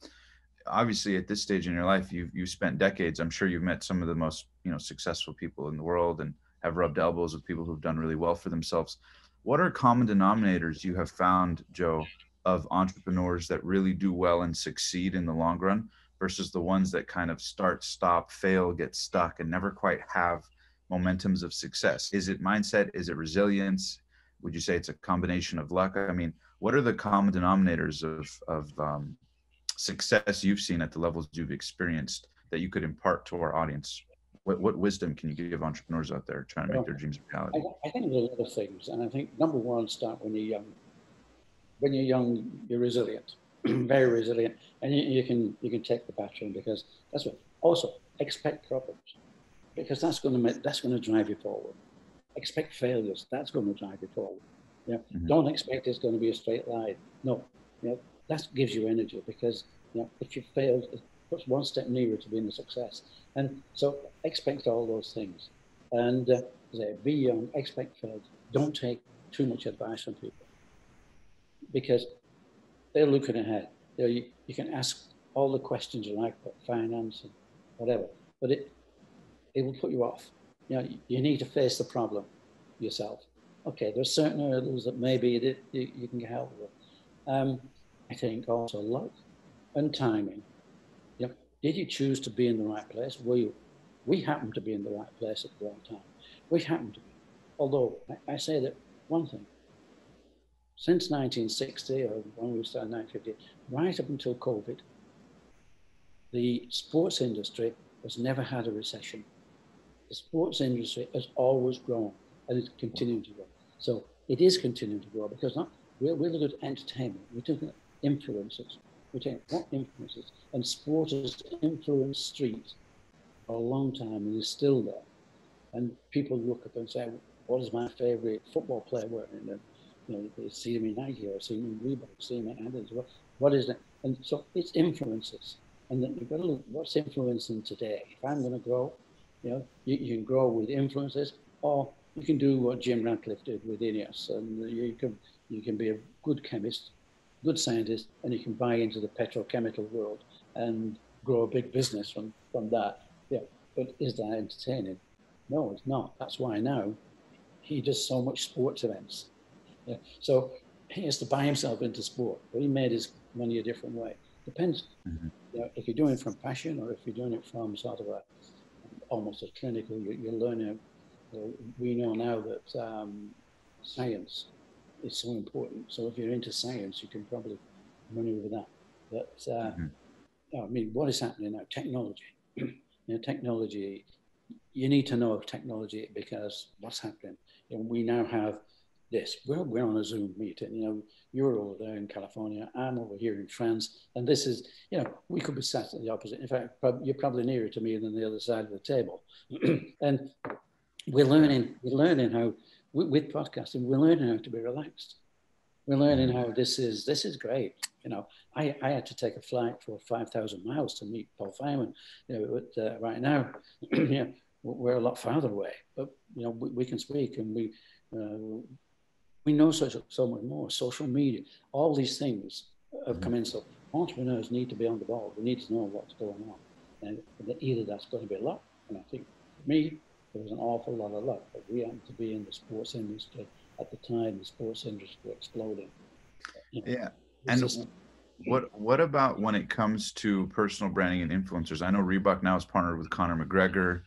Obviously at this stage in your life you've you've spent decades. I'm sure you've met some of the most you know successful people in the world and have rubbed elbows with people who've done really well for themselves what are common denominators you have found joe of entrepreneurs that really do well and succeed in the long run versus the ones that kind of start, stop, fail, get stuck, and never quite have momentums of success? Is it mindset? Is it resilience? Would you say it's a combination of luck? I mean, what are the common denominators of, of um, success you've seen at the levels you've experienced that you could impart to our audience? What, what wisdom can you give entrepreneurs out there trying to make their dreams a reality? I, I think there's a lot of things. And I think number one, start when you're young when you're young, you're resilient, very resilient, and you, you, can you can take the battering because that's what. Also, expect problems because that's going to make, that's going to drive you forward. Expect failures. That's going to drive you forward. Yeah. Mm-hmm. Don't expect it's going to be a straight line. No. Yeah. That gives you energy because you know, if you fail, puts one step nearer to being a success. And so expect all those things. And uh, be young, expect failures. Don't take too much advice from people because they're looking ahead. You, you, can ask all the questions you like about finance and whatever, but it it will put you off. You know, you need to face the problem yourself. Okay, there are certain hurdles that maybe it, you, you can get help with. Um, I think also luck and timing. Did you choose to be in the right place? Were you? We happened to be in the right place at the right time. We happened to be. Although I, say that one thing, since 1960, or when we started 1950, right up until COVID, the sports industry has never had a recession. The sports industry has always grown and it's continuing to grow. So it is continuing to grow because not, we're, we're looking at entertainment, we're looking at influences. What influences? And sport has influenced street for a long time and is still there. And people look up and say, what is my favorite football player wearing? And, you know, they see me Nike or see me Reebok, see me Adidas. What, what is that? And so it's influences. And then you've got to look what's influencing today. If I'm going to grow, you know, you, you, can grow with influences, or you can do what Jim Ratcliffe did with INEOS, and you can you can be a good chemist, good scientist, and you can buy into the petrochemical world and grow a big business from from that. Yeah, but is that entertaining? No, it's not. That's why now he does so much sports events yeah. So he has to buy himself into sport, but he made his money a different way. Depends, mm-hmm. you know, if you're doing it from passion or if you're doing it from sort of a almost a clinical. You're, you're learning. You know, we know now that um, science is so important. So if you're into science, you can probably run over that. But uh, mm-hmm. I mean, what is happening now? Technology. you know, technology. You need to know of technology because what's happening. You know, we now have this. We're, we're on a Zoom meeting. You know, you're over there in California. I'm over here in France. And this is, you know, we could be sat at the opposite. In fact, you're probably nearer to me than the other side of the table. and we're learning, we're learning how, with, podcasting, we're learning how to be relaxed. We're learning how this is. This is great. You know, I, I had to take a flight for five thousand miles to meet Paul Fireman. You know, but, uh, right now, yeah, we're a lot farther away, but you know, we, we can speak and we uh, we know so so much more. Social media, all these things have come in. So entrepreneurs need to be on the ball. We need to know what's going on, and either that's going to be luck, and I think me, there was an awful lot of luck. But we happened to be in the sports industry at the time. The sports industry was exploding. You know, yeah, and what what about when it comes to personal branding and influencers? I know Reebok now is partnered with Conor McGregor.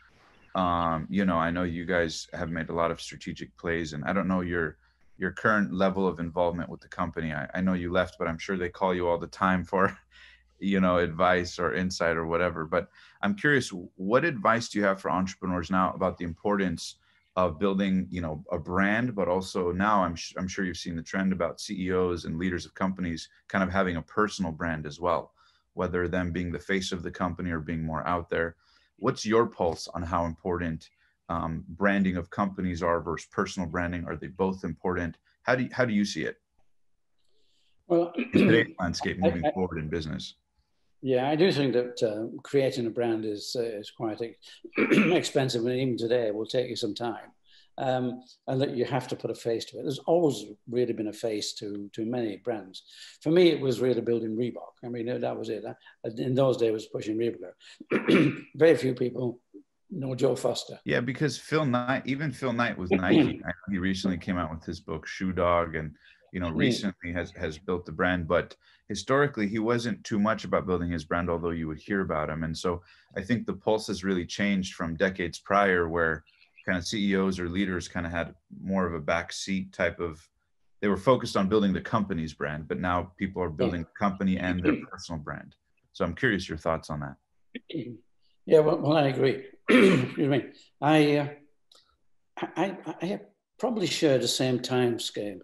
Um, you know, I know you guys have made a lot of strategic plays, and I don't know your your current level of involvement with the company. I, I know you left, but I'm sure they call you all the time for, you know, advice or insight or whatever. But I'm curious, what advice do you have for entrepreneurs now about the importance of building, you know, a brand, but also now I'm I'm sure you've seen the trend about CEOs and leaders of companies kind of having a personal brand as well, whether them being the face of the company or being more out there. What's your pulse on how important um, branding of companies are versus personal branding? Are they both important? How do you, how do you see it? Well, today's landscape moving I, I, forward in business. Yeah, I do think that uh, creating a brand is uh, is quite expensive, and even today it will take you some time. Um, and that you have to put a face to it. There's always really been a face to to many brands. For me, it was really building Reebok. I mean, that was it. In those days, was pushing Reebok. Very few people know Joe Foster. Yeah, because Phil Knight, even Phil Knight was Nike. he recently came out with his book Shoe Dog, and you know, recently has has built the brand. But historically, he wasn't too much about building his brand, although you would hear about him. And so, I think the pulse has really changed from decades prior, where kind of CEOs or leaders kind of had more of a backseat type of. They were focused on building the company's brand, but now people are building the company and their personal brand. So I'm curious your thoughts on that. Yeah, well, well I agree. Excuse me. I, uh, I, I have probably share the same time scale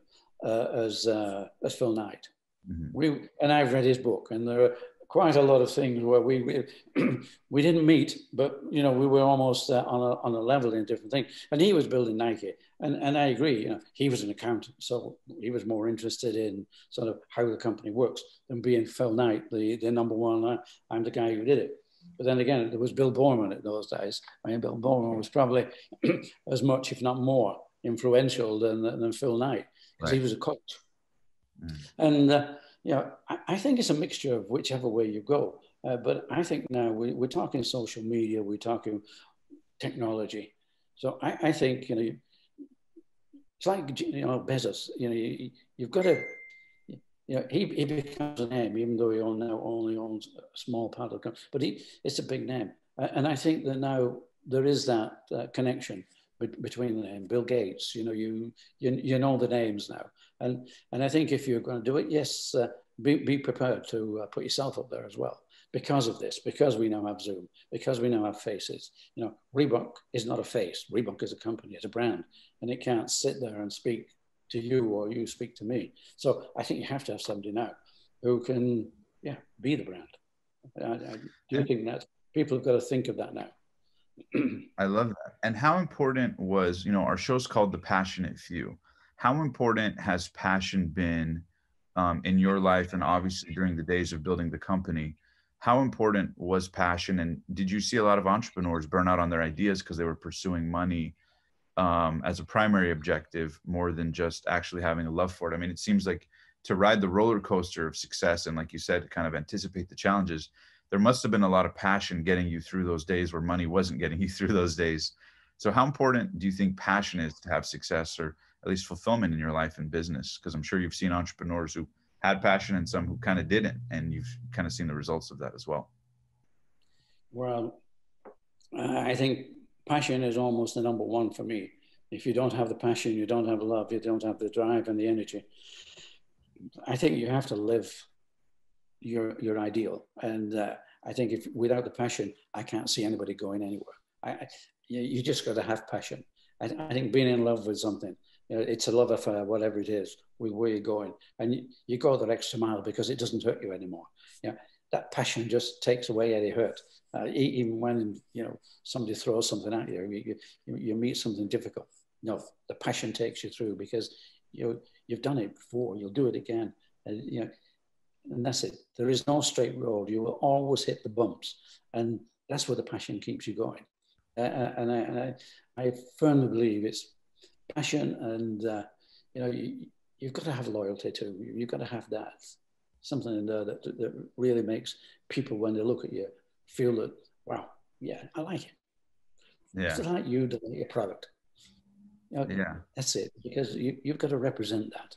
uh, as uh, as Phil Knight. Mm-hmm. We and I've read his book, and there are quite a lot of things where we we, we didn't meet, but you know we were almost uh, on a on a level in different things. And he was building Nike, and and I agree. You know, he was an accountant, so he was more interested in sort of how the company works than being Phil Knight, the the number one. I'm the guy who did it. But then again, there was Bill Bowerman in those days. I mean, Bill Bowerman was probably as much, if not more, influential than, than Phil Knight because right. he was a coach. Mm. And, uh, you know, I, I, think it's a mixture of whichever way you go. Uh, but I think now we, are talking social media, we're talking technology. So I, I think, you know, it's like, you know, Bezos, you know, you, you've got to you know, he, he becomes a name, even though he now only owns a small part of the company. But he, it's a big name. And I think that now there is that uh, connection between the name. Bill Gates, you know, you, you, you know the names now. And, and I think if you're going to do it, yes, uh, be, be prepared to uh, put yourself up there as well because of this, because we now have Zoom, because we now have faces. You know, Reebok is not a face. Reebok is a company, it's a brand, and it can't sit there and speak to you or you speak to me. So I think you have to have somebody now who can, yeah, be the brand. I, I do think that people have got to think of that now. I love that. And how important was, you know, our show's called The Passionate Few. How important has passion been um, in your life and obviously during the days of building the company? How important was passion? And did you see a lot of entrepreneurs burn out on their ideas because they were pursuing money um, as a primary objective more than just actually having a love for it. I mean, it seems like to ride the roller coaster of success and, like you said, kind of anticipate the challenges, there must have been a lot of passion getting you through those days where money wasn't getting you through those days. So, how important do you think passion is to have success or at least fulfillment in your life and business? Because I'm sure you've seen entrepreneurs who had passion and some who kind of didn't, and you've kind of seen the results of that as well. Well, I think passion is almost the number one for me. If you don't have the passion, you don't have love, you don't have the drive and the energy. I think you have to live your your ideal, and uh, I think if without the passion, I can't see anybody going anywhere. I, I you, just got to have passion. I, I, think being in love with something, you know, it's a love affair, whatever it is, with where you're going, and you, you go that extra mile because it doesn't hurt you anymore. Yeah, that passion just takes away any hurt. Uh, even when you know somebody throws something at you, you, you, you meet something difficult. Know, the passion takes you through because you you've done it before. You'll do it again. And, you know, and that's it. There is no straight road. You will always hit the bumps, and that's where the passion keeps you going. Uh, uh and, I, and I, I, firmly believe it's passion, and uh, you know, you, you've got to have loyalty too. You've got to have that something in there that, that really makes people, when they look at you, feel that, wow, yeah, I like it. Yeah. It's like you, the your product. You know, yeah. That's it, because you, you've got to represent that.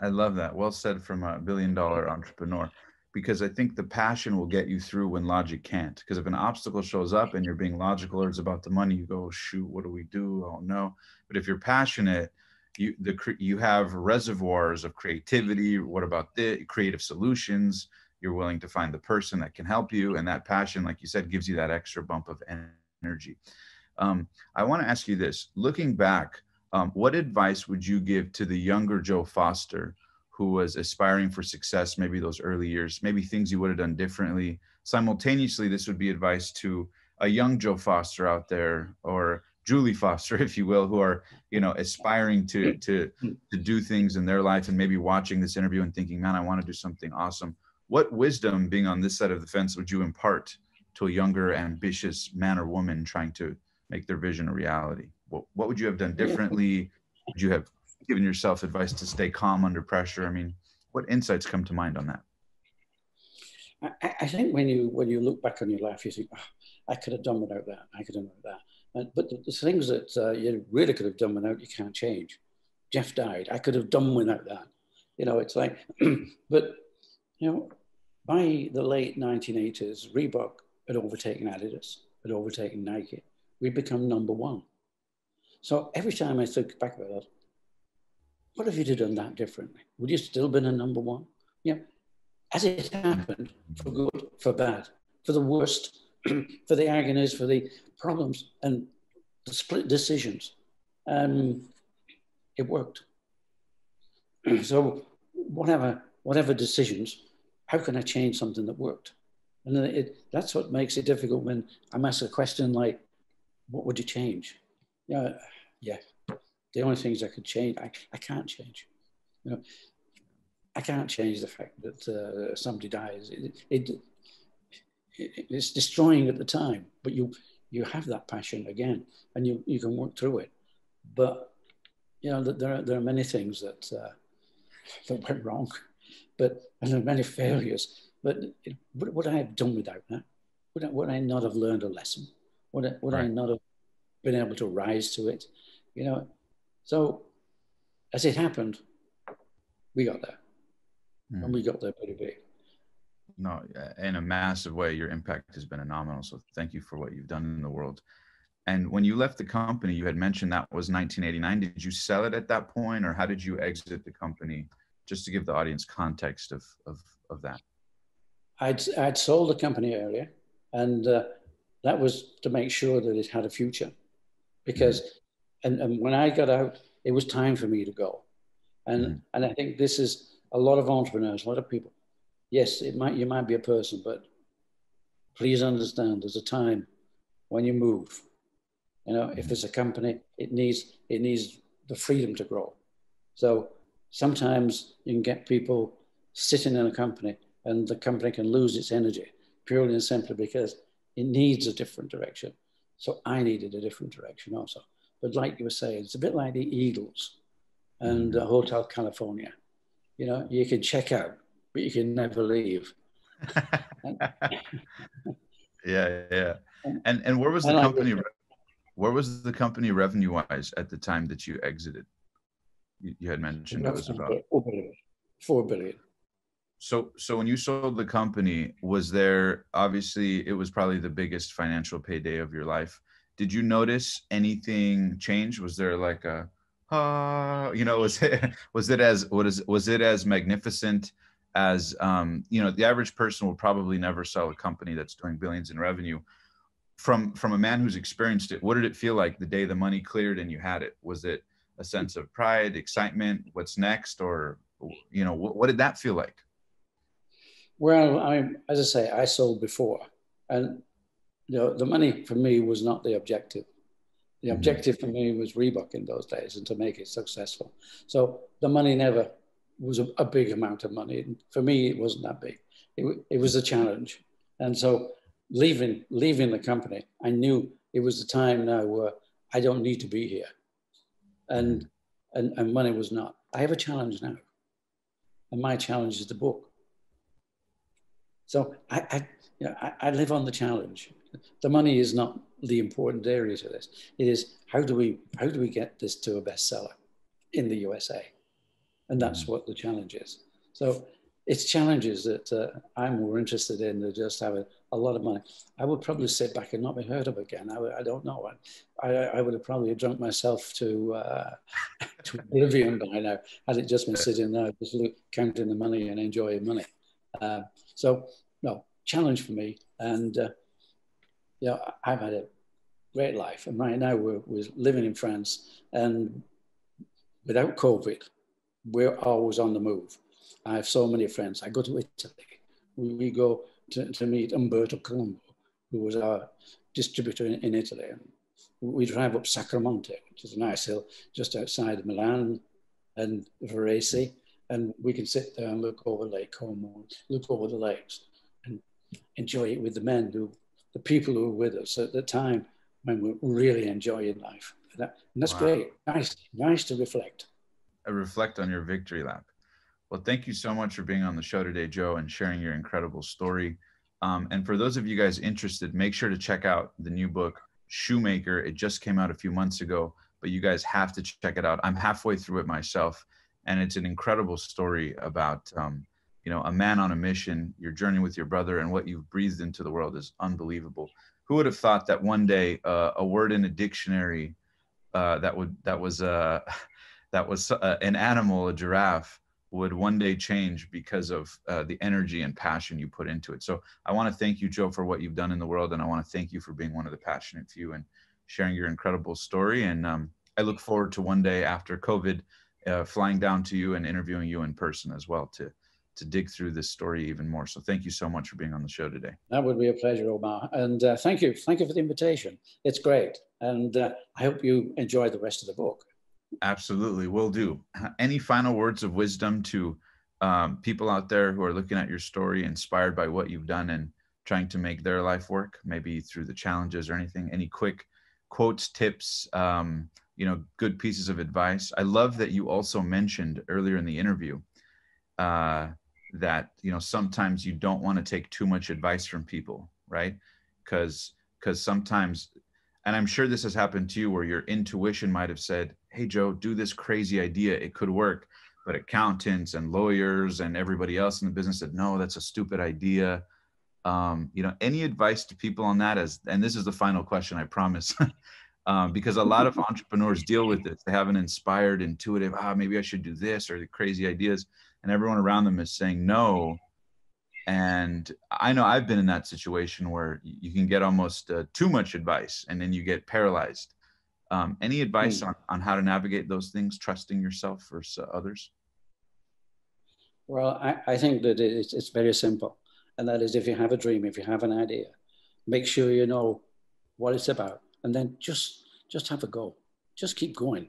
I love that. Well said from a billion dollar entrepreneur. Because I think the passion will get you through when logic can't. Because if an obstacle shows up and you're being logical or it's about the money, you go, oh, shoot, what do we do? Oh no. But if you're passionate, you the you have reservoirs of creativity. What about the creative solutions? You're willing to find the person that can help you, and that passion, like you said, gives you that extra bump of energy. Um, I want to ask you this: looking back, um, what advice would you give to the younger Joe Foster who was aspiring for success, maybe those early years, maybe things you would have done differently? Simultaneously, this would be advice to a young Joe Foster out there or Julie Foster, if you will, who are you know aspiring to to to do things in their life and maybe watching this interview and thinking, man, I want to do something awesome. What wisdom, being on this side of the fence, would you impart to a younger, ambitious man or woman trying to make their vision a reality? What, what would you have done differently? Would you have given yourself advice to stay calm under pressure? I mean, what insights come to mind on that? I, I think when you when you look back on your life, you think, oh, I could have done without that. I could have done without that. And, but the, the, things that uh, you really could have done without, you can't change. Jeff died. I could have done without that. You know, it's like, but you know, by the late 1980s, Reebok had overtaken Adidas, had overtaken Nike. We'd become number one. So every time I think back about that, what if you'd have done that differently? Would you still been a number one? Yeah. As it happened, for good, for bad, for the worst, for the agonies, for the problems, and the split decisions. Um, it worked. so whatever whatever decisions, how can I change something that worked? And it, that's what makes it difficult when I'm asked a question like, what would you change? Yeah, yeah. The only things I could change, I, I can't change. You know, I can't change the fact that uh, somebody dies. It, it, it, it's destroying at the time, but you you have that passion again, and you you can work through it. But you know, there are, there are many things that uh, that went wrong, but and there are many failures. But it, would, would I have done without that? Would I, would I not have learned a lesson? Would I, would right. I not have been able to rise to it, you know. So as it happened, we got there, mm. and we got there pretty big. No, in a massive way, your impact has been phenomenal. So thank you for what you've done in the world. And when you left the company, you had mentioned that was 1989. Did you sell it at that point, or how did you exit the company? Just to give the audience context of of, of that. I'd I'd sold the company earlier, and uh, that was to make sure that it had a future because and, and when I got out, it was time for me to go. And mm-hmm. and I think this is a lot of entrepreneurs, a lot of people. Yes, it might you might be a person, but please understand there's a time when you move. You know, mm-hmm. if there's a company, it needs it needs the freedom to grow. So sometimes you can get people sitting in a company and the company can lose its energy purely and simply because it needs a different direction. So I needed a different direction also. But like you were saying, it's a bit like the Eagles and uh, Hotel California. You know, you can check out, but you can never leave. yeah, yeah. And and where was the company? Where was the company revenue wise at the time that you exited? You, you had mentioned it was about four billion. So, so when you sold the company, was there obviously it was probably the biggest financial payday of your life? Did you notice anything change? Was there like a, uh, you know, was it was it as what is was it as magnificent as um, you know the average person will probably never sell a company that's doing billions in revenue. From from a man who's experienced it, what did it feel like the day the money cleared and you had it? Was it a sense of pride, excitement? What's next, or you know, what, what did that feel like? Well, I, mean, as I say, I sold before, and you know, the money for me was not the objective. The mm-hmm. objective for me was Reebok in those days and to make it successful. So the money never was a, a big amount of money. And for me, it wasn't that big. It, it was a challenge. And so leaving, leaving the company, I knew it was the time now where I don't need to be here. And, and, and money was not. I have a challenge now. And my challenge is the book. So I, I, you know, I, I live on the challenge. The money is not the important area to this. It is how do we how do we get this to a bestseller in the USA, and that's what the challenge is. So it's challenges that uh, I'm more interested in than just having a lot of money. I would probably sit back and not be heard of again. I, I don't know. I, I, would have probably drunk myself to uh, to oblivion by now had it just been sitting there, just look, counting the money and enjoying money. Uh, so no challenge for me, and uh, yeah, I've had a great life. And right now we're, we're living in France, and without COVID, we're always on the move. I have so many friends. I go to Italy. We, we go to, to meet Umberto Colombo, who was our distributor in, in Italy. And we drive up Sacromonte, which is a nice hill just outside of Milan and Varese, and we can sit there and look over Lake Como, look over the lakes, and enjoy it with the men who, the people who were with us at the time when we're really enjoying life. And, that, and that's wow. great. Nice, nice to reflect. I reflect on your victory lap. Well, thank you so much for being on the show today, Joe, and sharing your incredible story. Um, and for those of you guys interested, make sure to check out the new book, Shoemaker. It just came out a few months ago, but you guys have to check it out. I'm halfway through it myself, and it's an incredible story about, um, you know, a man on a mission, your journey with your brother, and what you've breathed into the world is unbelievable. Who would have thought that one day uh, a word in a dictionary uh, that would that was uh, that was uh, an animal, a giraffe, would one day change because of uh, the energy and passion you put into it. So I want to thank you, Joe, for what you've done in the world, and I want to thank you for being one of the passionate few and sharing your incredible story. And um, I look forward to one day after COVID, uh, flying down to you and interviewing you in person as well to to dig through this story even more. So thank you so much for being on the show today. That would be a pleasure, Omar. And uh, thank you, thank you for the invitation. It's great, and uh, I hope you enjoy the rest of the book. Absolutely, will do. Any final words of wisdom to um, people out there who are looking at your story, inspired by what you've done and trying to make their life work, maybe through the challenges or anything? Any quick quotes, tips, um, you know, good pieces of advice? I love that you also mentioned earlier in the interview uh, that you know sometimes you don't want to take too much advice from people, right? Because because sometimes and i'm sure this has happened to you where your intuition might have said hey joe do this crazy idea it could work but accountants and lawyers and everybody else in the business said no that's a stupid idea um, you know any advice to people on that as and this is the final question i promise um, because a lot of entrepreneurs deal with this. They have an inspired intuitive ah maybe i should do this or the crazy ideas and everyone around them is saying no. And i know i've been in that situation where you can get almost uh, too much advice and then you get paralyzed. Um, any advice mm. on, on how to navigate those things trusting yourself versus uh, others? Well I, I think that it's, it's very simple and that is if you have a dream if you have an idea make sure you know what it's about and then just just have a go just keep going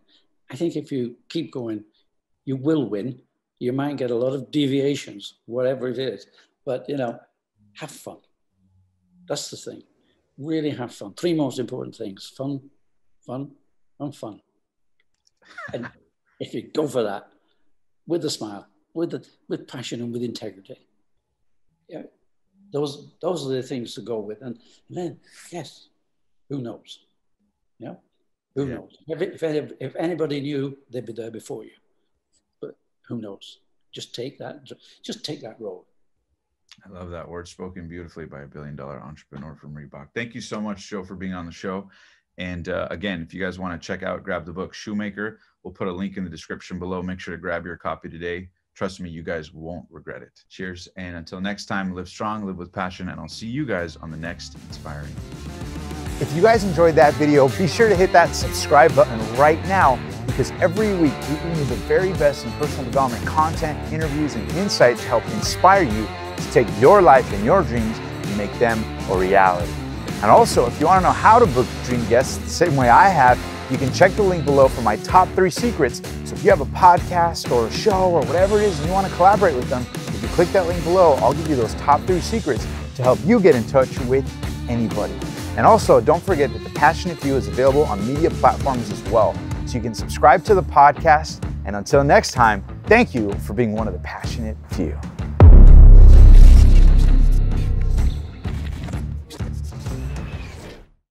i think if you keep going you will win you might get a lot of deviations whatever it is but you know, have fun. That's the thing. Really have fun. Three most important things: fun, fun, and fun. and if you go for that with a smile, with with passion, and with integrity, yeah, those those are the things to go with. And, and then, yes, who knows? Yeah, who yeah. knows? If, if, if anybody knew, they'd be there before you. But who knows? Just take that. Just take that road. I love that word spoken beautifully by a billion dollar entrepreneur from Reebok. Thank you so much, Joe, for being on the show. And uh, again, if you guys want to check out, grab the book Shoemaker. We'll put a link in the description below. Make sure to grab your copy today. Trust me, you guys won't regret it. Cheers. And until next time, live strong, live with passion, and I'll see you guys on the next Inspiring. If you guys enjoyed that video, be sure to hit that subscribe button right now because every week we bring you the very best in personal development content, interviews, and insights to help inspire you to take your life and your dreams and make them a reality. And also, if you want to know how to book dream guests the same way I have, you can check the link below for my top three secrets. So if you have a podcast or a show or whatever it is and you want to collaborate with them, if you click that link below, I'll give you those top three secrets to help you get in touch with anybody. And also, don't forget that The Passionate Few is available on media platforms as well. So you can subscribe to the podcast. And until next time, thank you for being one of the passionate few.